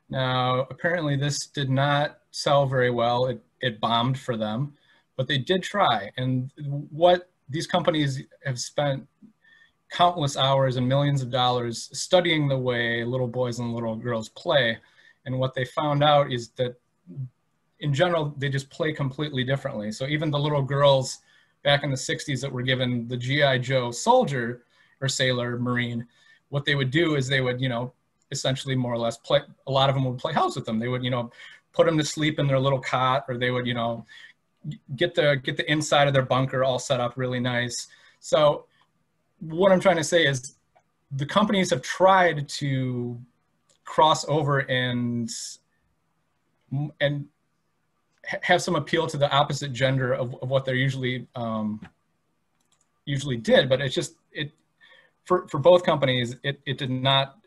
C: Now, apparently this did not sell very well. It, it bombed for them, but they did try. And what these companies have spent countless hours and millions of dollars studying the way little boys and little girls play. And what they found out is that in general, they just play completely differently. So even the little girls back in the 60s that were given the GI Joe soldier or sailor marine, what they would do is they would, you know, essentially more or less play. A lot of them would play house with them. They would, you know, put them to sleep in their little cot, or they would, you know, get the get the inside of their bunker all set up really nice. So what I'm trying to say is the companies have tried to cross over and and have some appeal to the opposite gender of, of what they're usually um, usually did, but it's just it for for both companies it it did not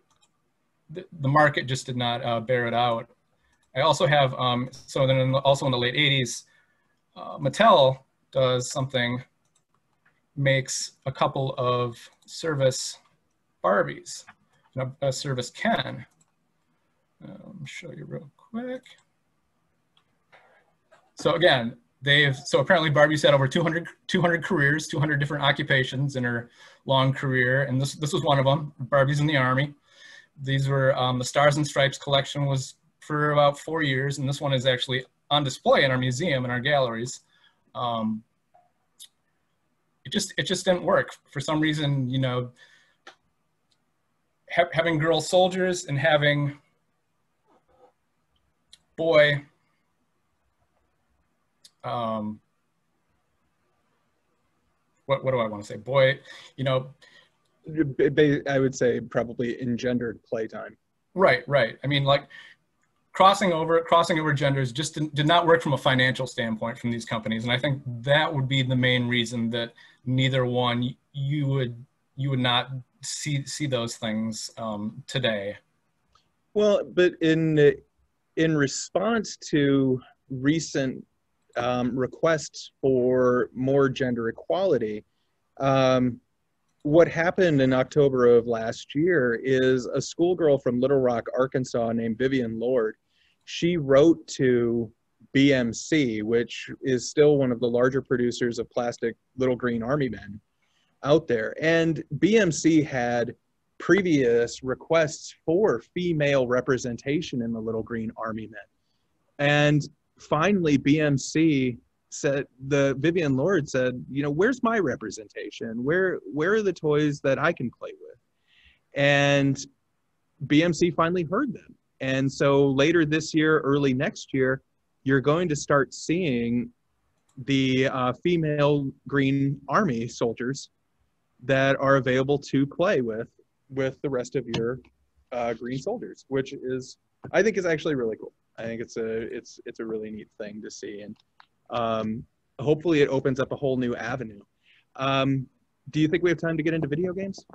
C: the, the market just did not uh, bear it out. I also have um, so then also in the late '80s, uh, Mattel does something makes a couple of service Barbies, a, a service Ken. Um, show you real quick. So again, they've, so apparently Barbie's had over 200, 200 careers, 200 different occupations in her long career. And this, this was one of them, Barbie's in the Army. These were, um, the Stars and Stripes collection was for about four years. And this one is actually on display in our museum, and our galleries. Um, it just, it just didn't work. For some reason, you know, ha having girl soldiers and having boy um, what, what do I want to say? Boy, you know,
B: I would say probably engendered playtime.
C: Right, right. I mean, like crossing over crossing over genders just did, did not work from a financial standpoint from these companies, and I think that would be the main reason that neither one you would you would not see see those things um, today.
B: Well, but in in response to recent um, requests for more gender equality. Um, what happened in October of last year is a schoolgirl from Little Rock, Arkansas, named Vivian Lord. She wrote to BMC, which is still one of the larger producers of plastic little green army men out there. And BMC had previous requests for female representation in the little green army men. And finally BMC said the Vivian Lord said, you know, where's my representation? Where where are the toys that I can play with? And BMC finally heard them. And so later this year, early next year, you're going to start seeing the uh, female Green Army soldiers that are available to play with with the rest of your uh, Green soldiers, which is I think is actually really cool. I think it's a it's it's a really neat thing to see, and um, hopefully it opens up a whole new avenue. Um, do you think we have time to get into video games?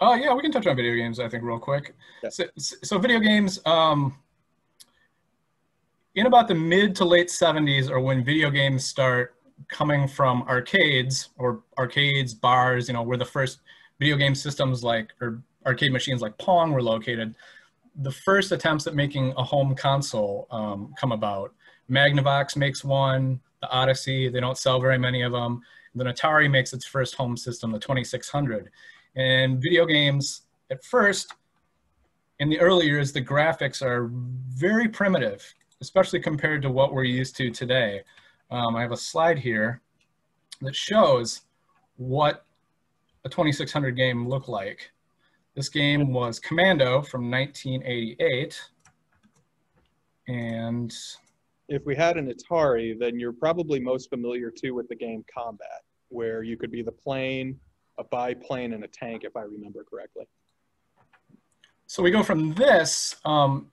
C: Oh yeah, we can touch on video games. I think real quick. Yeah. So, so video games. Um, in about the mid to late 70s are when video games start coming from arcades or arcades bars you know where the first video game systems like or arcade machines like pong were located the first attempts at making a home console um, come about. Magnavox makes one, the Odyssey, they don't sell very many of them. then Atari makes its first home system, the 2600. And video games, at first, in the early years, the graphics are very primitive, especially compared to what we're used to today. Um, I have a slide here that shows what a 2600 game looked like. This game was Commando from 1988. And
B: if we had an Atari, then you're probably most familiar too with the game Combat, where you could be the plane, a biplane, and a tank, if I remember correctly.
C: So we go from this, um,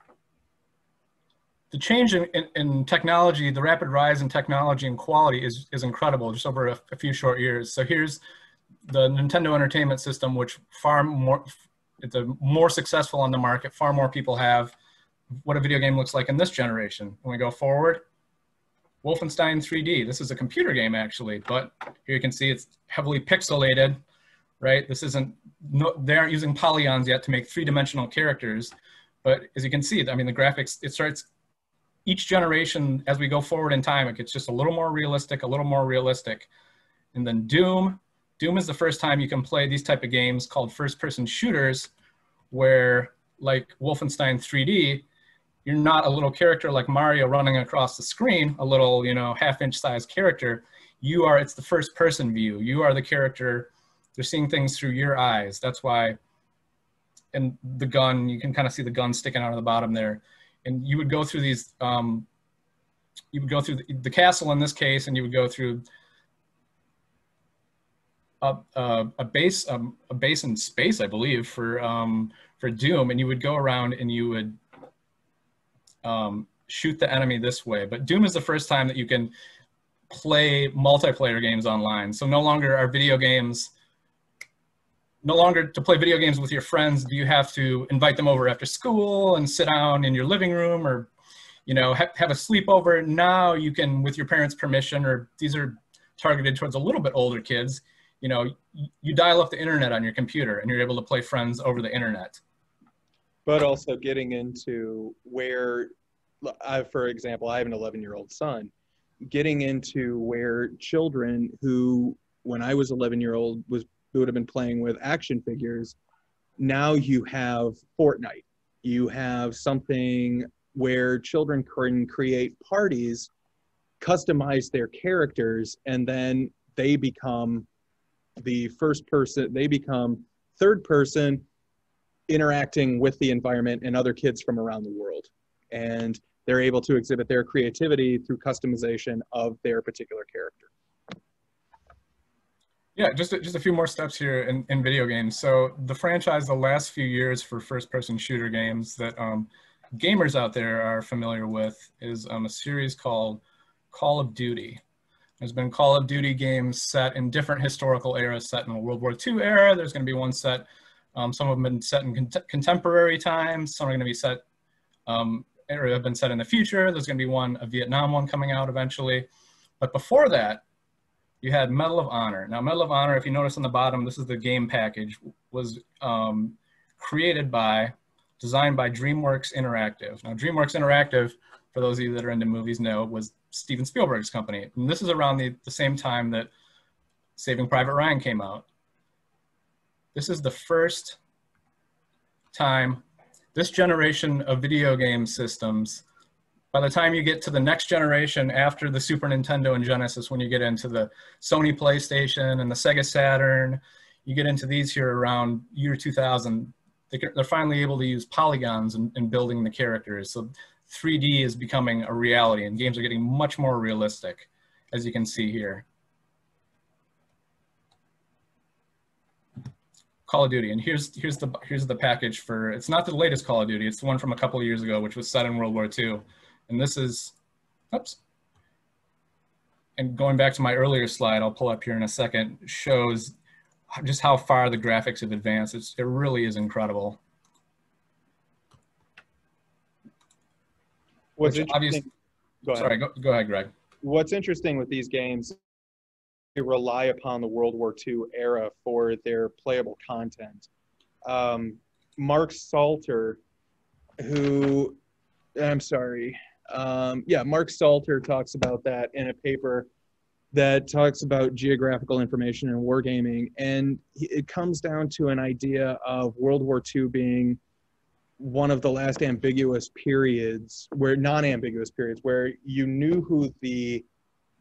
C: the change in, in, in, technology, the rapid rise in technology and quality is, is incredible just over a, a few short years. So here's the Nintendo Entertainment System, which far more, it's a more successful on the market. Far more people have what a video game looks like in this generation. When we go forward, Wolfenstein 3D. This is a computer game actually, but here you can see it's heavily pixelated, right? This isn't, no, they aren't using polygons yet to make three-dimensional characters, but as you can see, I mean, the graphics, it starts, each generation as we go forward in time, it gets just a little more realistic, a little more realistic. And then Doom, Doom is the first time you can play these type of games called first person shooters where like Wolfenstein 3D, you're not a little character like Mario running across the screen, a little, you know, half inch size character. You are, it's the first person view. You are the character. They're seeing things through your eyes. That's why, and the gun, you can kind of see the gun sticking out of the bottom there. And you would go through these, um, you would go through the, the castle in this case, and you would go through a, a, a base, um, a base in space, I believe, for, um, for Doom. And you would go around and you would um, shoot the enemy this way. But Doom is the first time that you can play multiplayer games online. So no longer are video games, no longer to play video games with your friends, do you have to invite them over after school and sit down in your living room or, you know, ha have a sleepover. Now you can, with your parents' permission, or these are targeted towards a little bit older kids, you know, you dial up the internet on your computer and you're able to play friends over the internet
B: but also getting into where I, for example i have an 11 year old son getting into where children who when i was 11 year old was who would have been playing with action figures now you have fortnite you have something where children can create parties customize their characters and then they become the first person they become third person interacting with the environment and other kids from around the world. And they're able to exhibit their creativity through customization of their particular character.
C: Yeah, just a, just a few more steps here in, in video games. So the franchise the last few years for first-person shooter games that um, gamers out there are familiar with is um, a series called Call of Duty. There's been Call of Duty games set in different historical eras, set in the World War II era. There's going to be one set um, some of them have been set in cont contemporary times. Some are going to be set um, or have been set in the future. There's going to be one, a Vietnam one coming out eventually. But before that, you had Medal of Honor. Now, Medal of Honor, if you notice on the bottom, this is the game package, was um, created by, designed by DreamWorks Interactive. Now, DreamWorks Interactive, for those of you that are into movies know, was Steven Spielberg's company. And this is around the, the same time that Saving Private Ryan came out. This is the first time this generation of video game systems, by the time you get to the next generation after the Super Nintendo and Genesis, when you get into the Sony PlayStation and the Sega Saturn, you get into these here around year 2000, they're finally able to use polygons in, in building the characters. So 3D is becoming a reality and games are getting much more realistic, as you can see here. Call of Duty, and here's here's the here's the package for. It's not the latest Call of Duty. It's the one from a couple years ago, which was set in World War II, and this is, oops. And going back to my earlier slide, I'll pull up here in a second, shows just how far the graphics have advanced. It's, it really is incredible.
B: What's interesting,
C: go sorry, go, go ahead, Greg.
B: What's interesting with these games they rely upon the World War II era for their playable content. Um, Mark Salter, who, I'm sorry, um, yeah, Mark Salter talks about that in a paper that talks about geographical information and wargaming. And it comes down to an idea of World War II being one of the last ambiguous periods, where non ambiguous periods, where you knew who the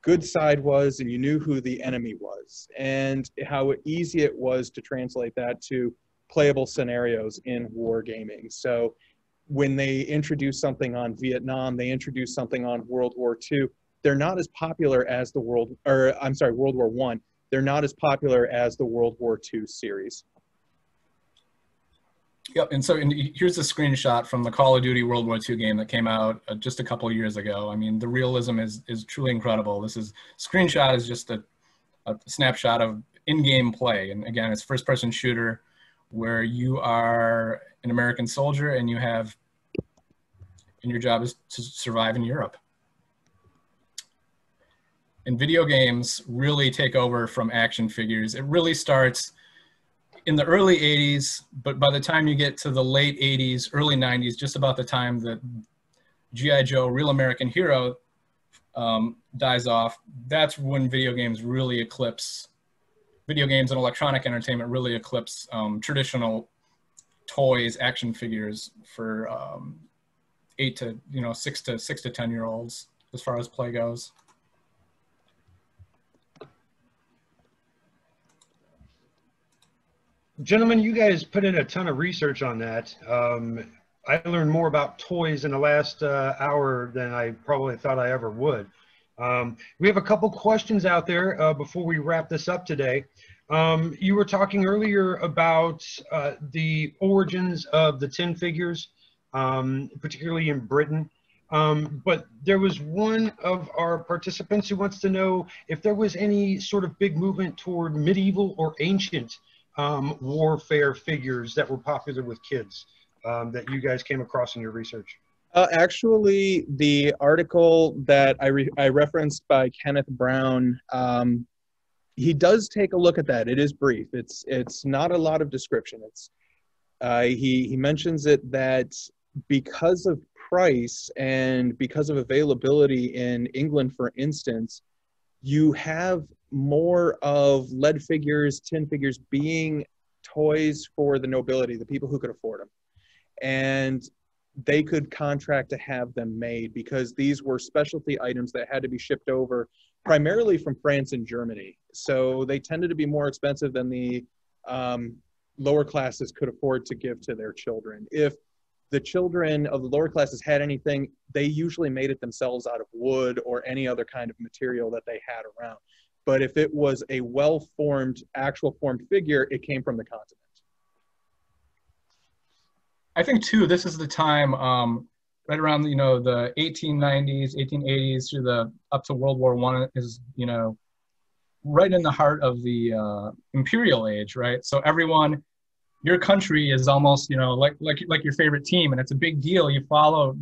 B: good side was and you knew who the enemy was and how easy it was to translate that to playable scenarios in wargaming. So when they introduce something on Vietnam, they introduce something on World War II, they're not as popular as the World, or I'm sorry, World War One. They're not as popular as the World War II series.
C: Yep, and so here's a screenshot from the Call of Duty World War II game that came out uh, just a couple years ago. I mean, the realism is is truly incredible. This is screenshot is just a, a snapshot of in-game play, and again, it's first-person shooter where you are an American soldier and you have and your job is to survive in Europe. And video games really take over from action figures. It really starts in the early 80s, but by the time you get to the late 80s, early 90s, just about the time that G.I. Joe, Real American Hero, um, dies off, that's when video games really eclipse, video games and electronic entertainment really eclipse um, traditional toys, action figures for, um, eight to you know six to six to ten year olds as far as play goes.
A: Gentlemen, you guys put in a ton of research on that. Um, I learned more about toys in the last uh, hour than I probably thought I ever would. Um, we have a couple questions out there uh, before we wrap this up today. Um, you were talking earlier about uh, the origins of the tin figures, um, particularly in Britain. Um, but there was one of our participants who wants to know if there was any sort of big movement toward medieval or ancient um, warfare figures that were popular with kids um, that you guys came across in your research.
B: Uh, actually, the article that I, re- I referenced by Kenneth Brown, um, he does take a look at that. It is brief. It's it's not a lot of description. It's uh, he he mentions it that because of price and because of availability in England, for instance, you have more of lead figures, tin figures being toys for the nobility, the people who could afford them. And they could contract to have them made because these were specialty items that had to be shipped over primarily from France and Germany. So they tended to be more expensive than the um, lower classes could afford to give to their children. If the children of the lower classes had anything, they usually made it themselves out of wood or any other kind of material that they had around. But if it was a well formed, actual formed figure, it came from the continent.
C: I think too, this is the time um, right around you know the 1890s, 1880s through the up to World War One is you know right in the heart of the uh, imperial age, right? So everyone, your country is almost you know like like like your favorite team, and it's a big deal. You follow.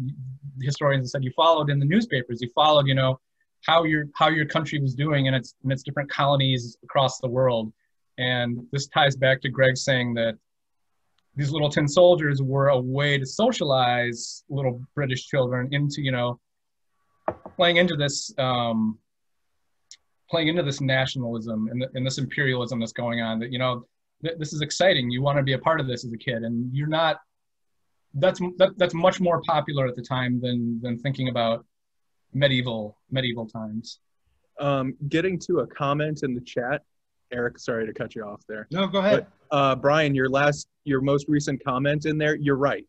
C: Historians said you followed in the newspapers. You followed you know how your how your country was doing in its in its different colonies across the world. And this ties back to Greg saying that these little tin soldiers were a way to socialize little British children into, you know, playing into this, um, playing into this nationalism and, the, and, this imperialism that's going on. That you know, th- this is exciting. You want to be a part of this as a kid, and you're not. That's that, that's much more popular at the time than than thinking about medieval medieval times.
B: Um, getting to a comment in the chat, Eric. Sorry to cut you off there.
A: No, go ahead.
B: But uh, Brian, your last, your most recent comment in there, you're right.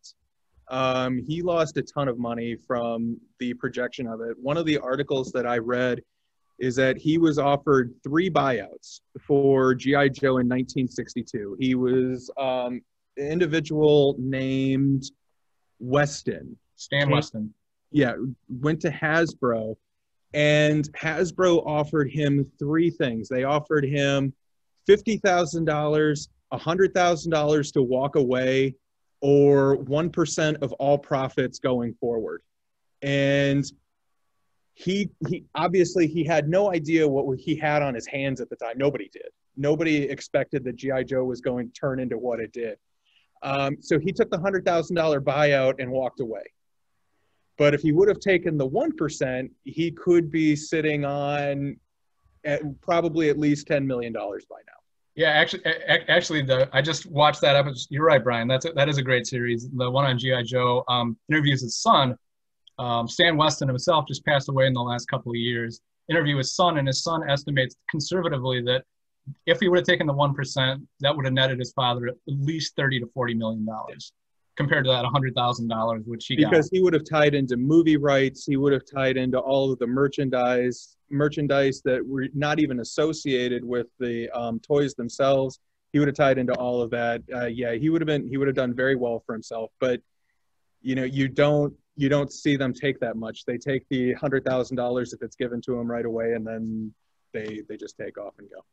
B: Um, he lost a ton of money from the projection of it. One of the articles that I read is that he was offered three buyouts for GI Joe in 1962. He was um, an individual named Weston.
C: Stan Weston.
B: Yeah, went to Hasbro, and Hasbro offered him three things. They offered him fifty thousand dollars, a $100,000 to walk away or 1% of all profits going forward. And he, he obviously he had no idea what he had on his hands at the time. Nobody did. Nobody expected that GI Joe was going to turn into what it did. Um, so he took the hundred thousand dollar buyout and walked away. But if he would have taken the one percent, he could be sitting on at probably at least ten million dollars by now.
C: Yeah, actually, actually, the I just watched that episode. You're right, Brian. That's a, that is a great series. The one on GI Joe um, interviews his son. Um, Stan Weston himself just passed away in the last couple of years. Interview his son, and his son estimates conservatively that if he would have taken the one percent, that would have netted his father at least thirty to forty million dollars compared to that $100,000, which he
B: because
C: got.
B: he would have tied into movie rights, he would have tied into all of the merchandise, merchandise that were not even associated with the um, toys themselves. He would have tied into all of that. Uh, yeah, he would have been, he would have done very well for himself. But you know, you don't, you don't see them take that much. They take the hundred thousand dollars if it's given to them right away, and then they they just take off and go.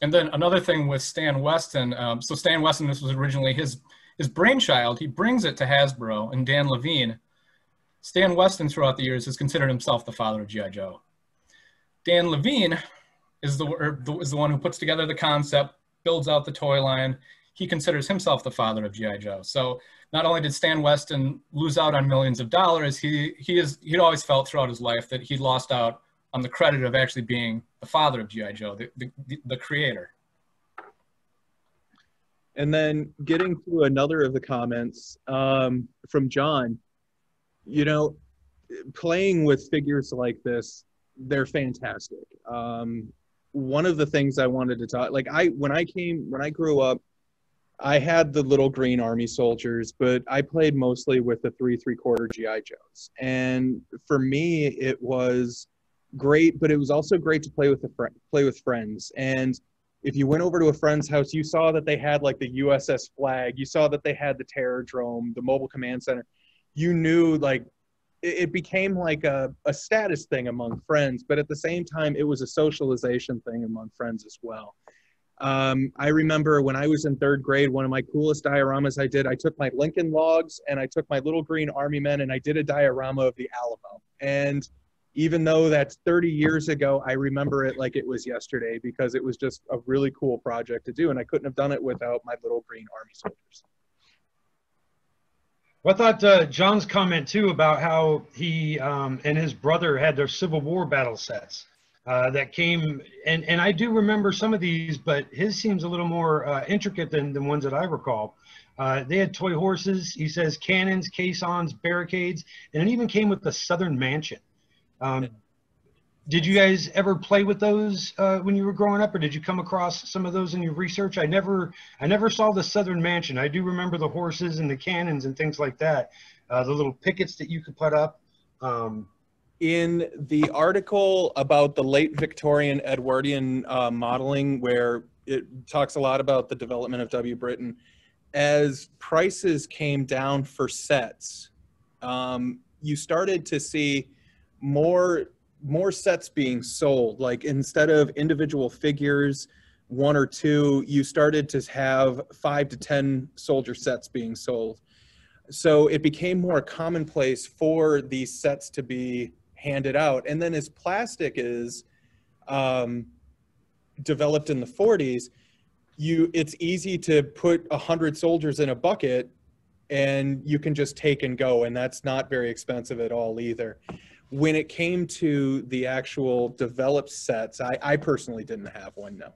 C: And then another thing with Stan Weston. Um, so Stan Weston, this was originally his his brainchild. He brings it to Hasbro and Dan Levine. Stan Weston, throughout the years, has considered himself the father of GI Joe. Dan Levine is the, is the one who puts together the concept, builds out the toy line. He considers himself the father of GI Joe. So not only did Stan Weston lose out on millions of dollars, he he is he'd always felt throughout his life that he'd lost out on the credit of actually being the father of GI Joe, the, the, the creator.
B: And then getting to another of the comments um, from John, You know, playing with figures like this, they're fantastic. Um, one of the things I wanted to talk, like I, when I came, when I grew up, I had the little green army soldiers, but I played mostly with the three three quarter GI Joes, and for me it was great, but it was also great to play with the fr- play with friends. And if you went over to a friend's house, you saw that they had like the USS Flagg, you saw that they had the Terrordrome, the Mobile Command Center. You knew like it, it became like a, a status thing among friends, but at the same time, it was a socialization thing among friends as well. Um, I remember when I was in third grade, one of my coolest dioramas I did, I took my Lincoln logs and I took my little green army men and I did a diorama of the Alamo. And even though that's 30 years ago, I remember it like it was yesterday because it was just a really cool project to do. And I couldn't have done it without my little green army soldiers.
A: Well, I thought uh, John's comment too about how he um, and his brother had their Civil War battle sets uh, that came, and, and I do remember some of these, but his seems a little more uh, intricate than the ones that I recall. Uh, they had toy horses, he says cannons, caissons, barricades, and it even came with the Southern Mansion. Um, did you guys ever play with those uh, when you were growing up, or did you come across some of those in your research? I never, I never saw the Southern Mansion. I do remember the horses and the cannons and things like that, uh, the little pickets that you could put up. Um,
B: in the article about the late Victorian Edwardian uh, modeling, where it talks a lot about the development of W. Britain, as prices came down for sets, um, you started to see more more sets being sold. Like instead of individual figures, one or two, you started to have five to 10 soldier sets being sold. So it became more commonplace for these sets to be handed out. And then as plastic is um, developed in the 40s, you it's easy to put a hundred soldiers in a bucket and you can just take and go and that's not very expensive at all either when it came to the actual developed sets, I, I personally didn't have one. No.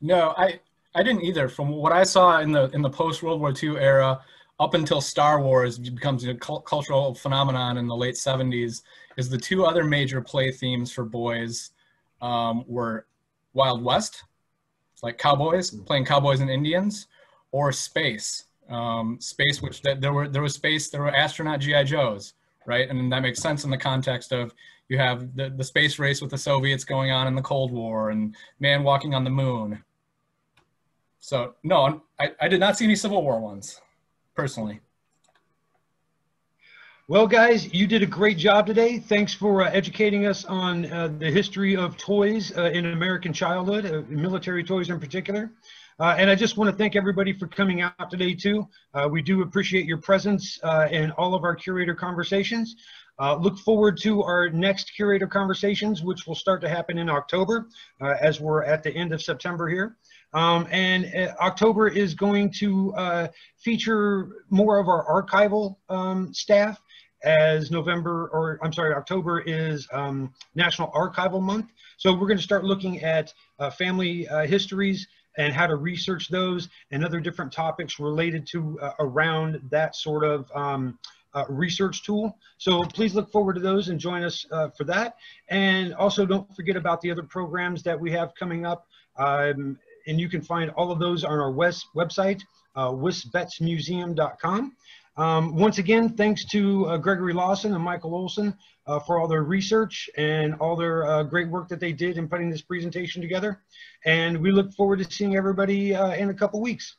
C: No, I I didn't either. From what I saw in the in the post World War II era, up until Star Wars becomes a cultural phenomenon in the late 70s, is the two other major play themes for boys um, were Wild West, like cowboys playing cowboys and Indians, or space. Um, space, which that there were there was space, there were astronaut GI Joes right? And that makes sense in the context of you have the, the space race with the Soviets going on in the Cold War and man walking on the moon. So no, I, I did not see any Civil War ones, personally.
A: Well, guys, you did a great job today. Thanks for uh, educating us on uh, the history of toys uh, in American childhood, uh, military toys in particular. Uh, and I just want to thank everybody for coming out today too. Uh, we do appreciate your presence uh, in all of our curator conversations. Uh, look forward to our next curator conversations, which will start to happen in October uh, as we're at the end of September here. Um, and uh, October is going to feature more of our archival um, staff as November, or I'm sorry, October is um, National Archival Month. So we're going to start looking at family histories, and how to research those and other different topics related to uh, around that sort of um, uh, research tool. So please look forward to those and join us uh, for that. And also don't forget about the other programs that we have coming up. Um, and you can find all of those on our west website, uh, wisvetsmuseum.com. Um, once again, thanks to uh, Gregory Lawson and Michael Olson uh, for all their research and all their uh, great work that they did in putting this presentation together. And we look forward to seeing everybody uh, in a couple weeks.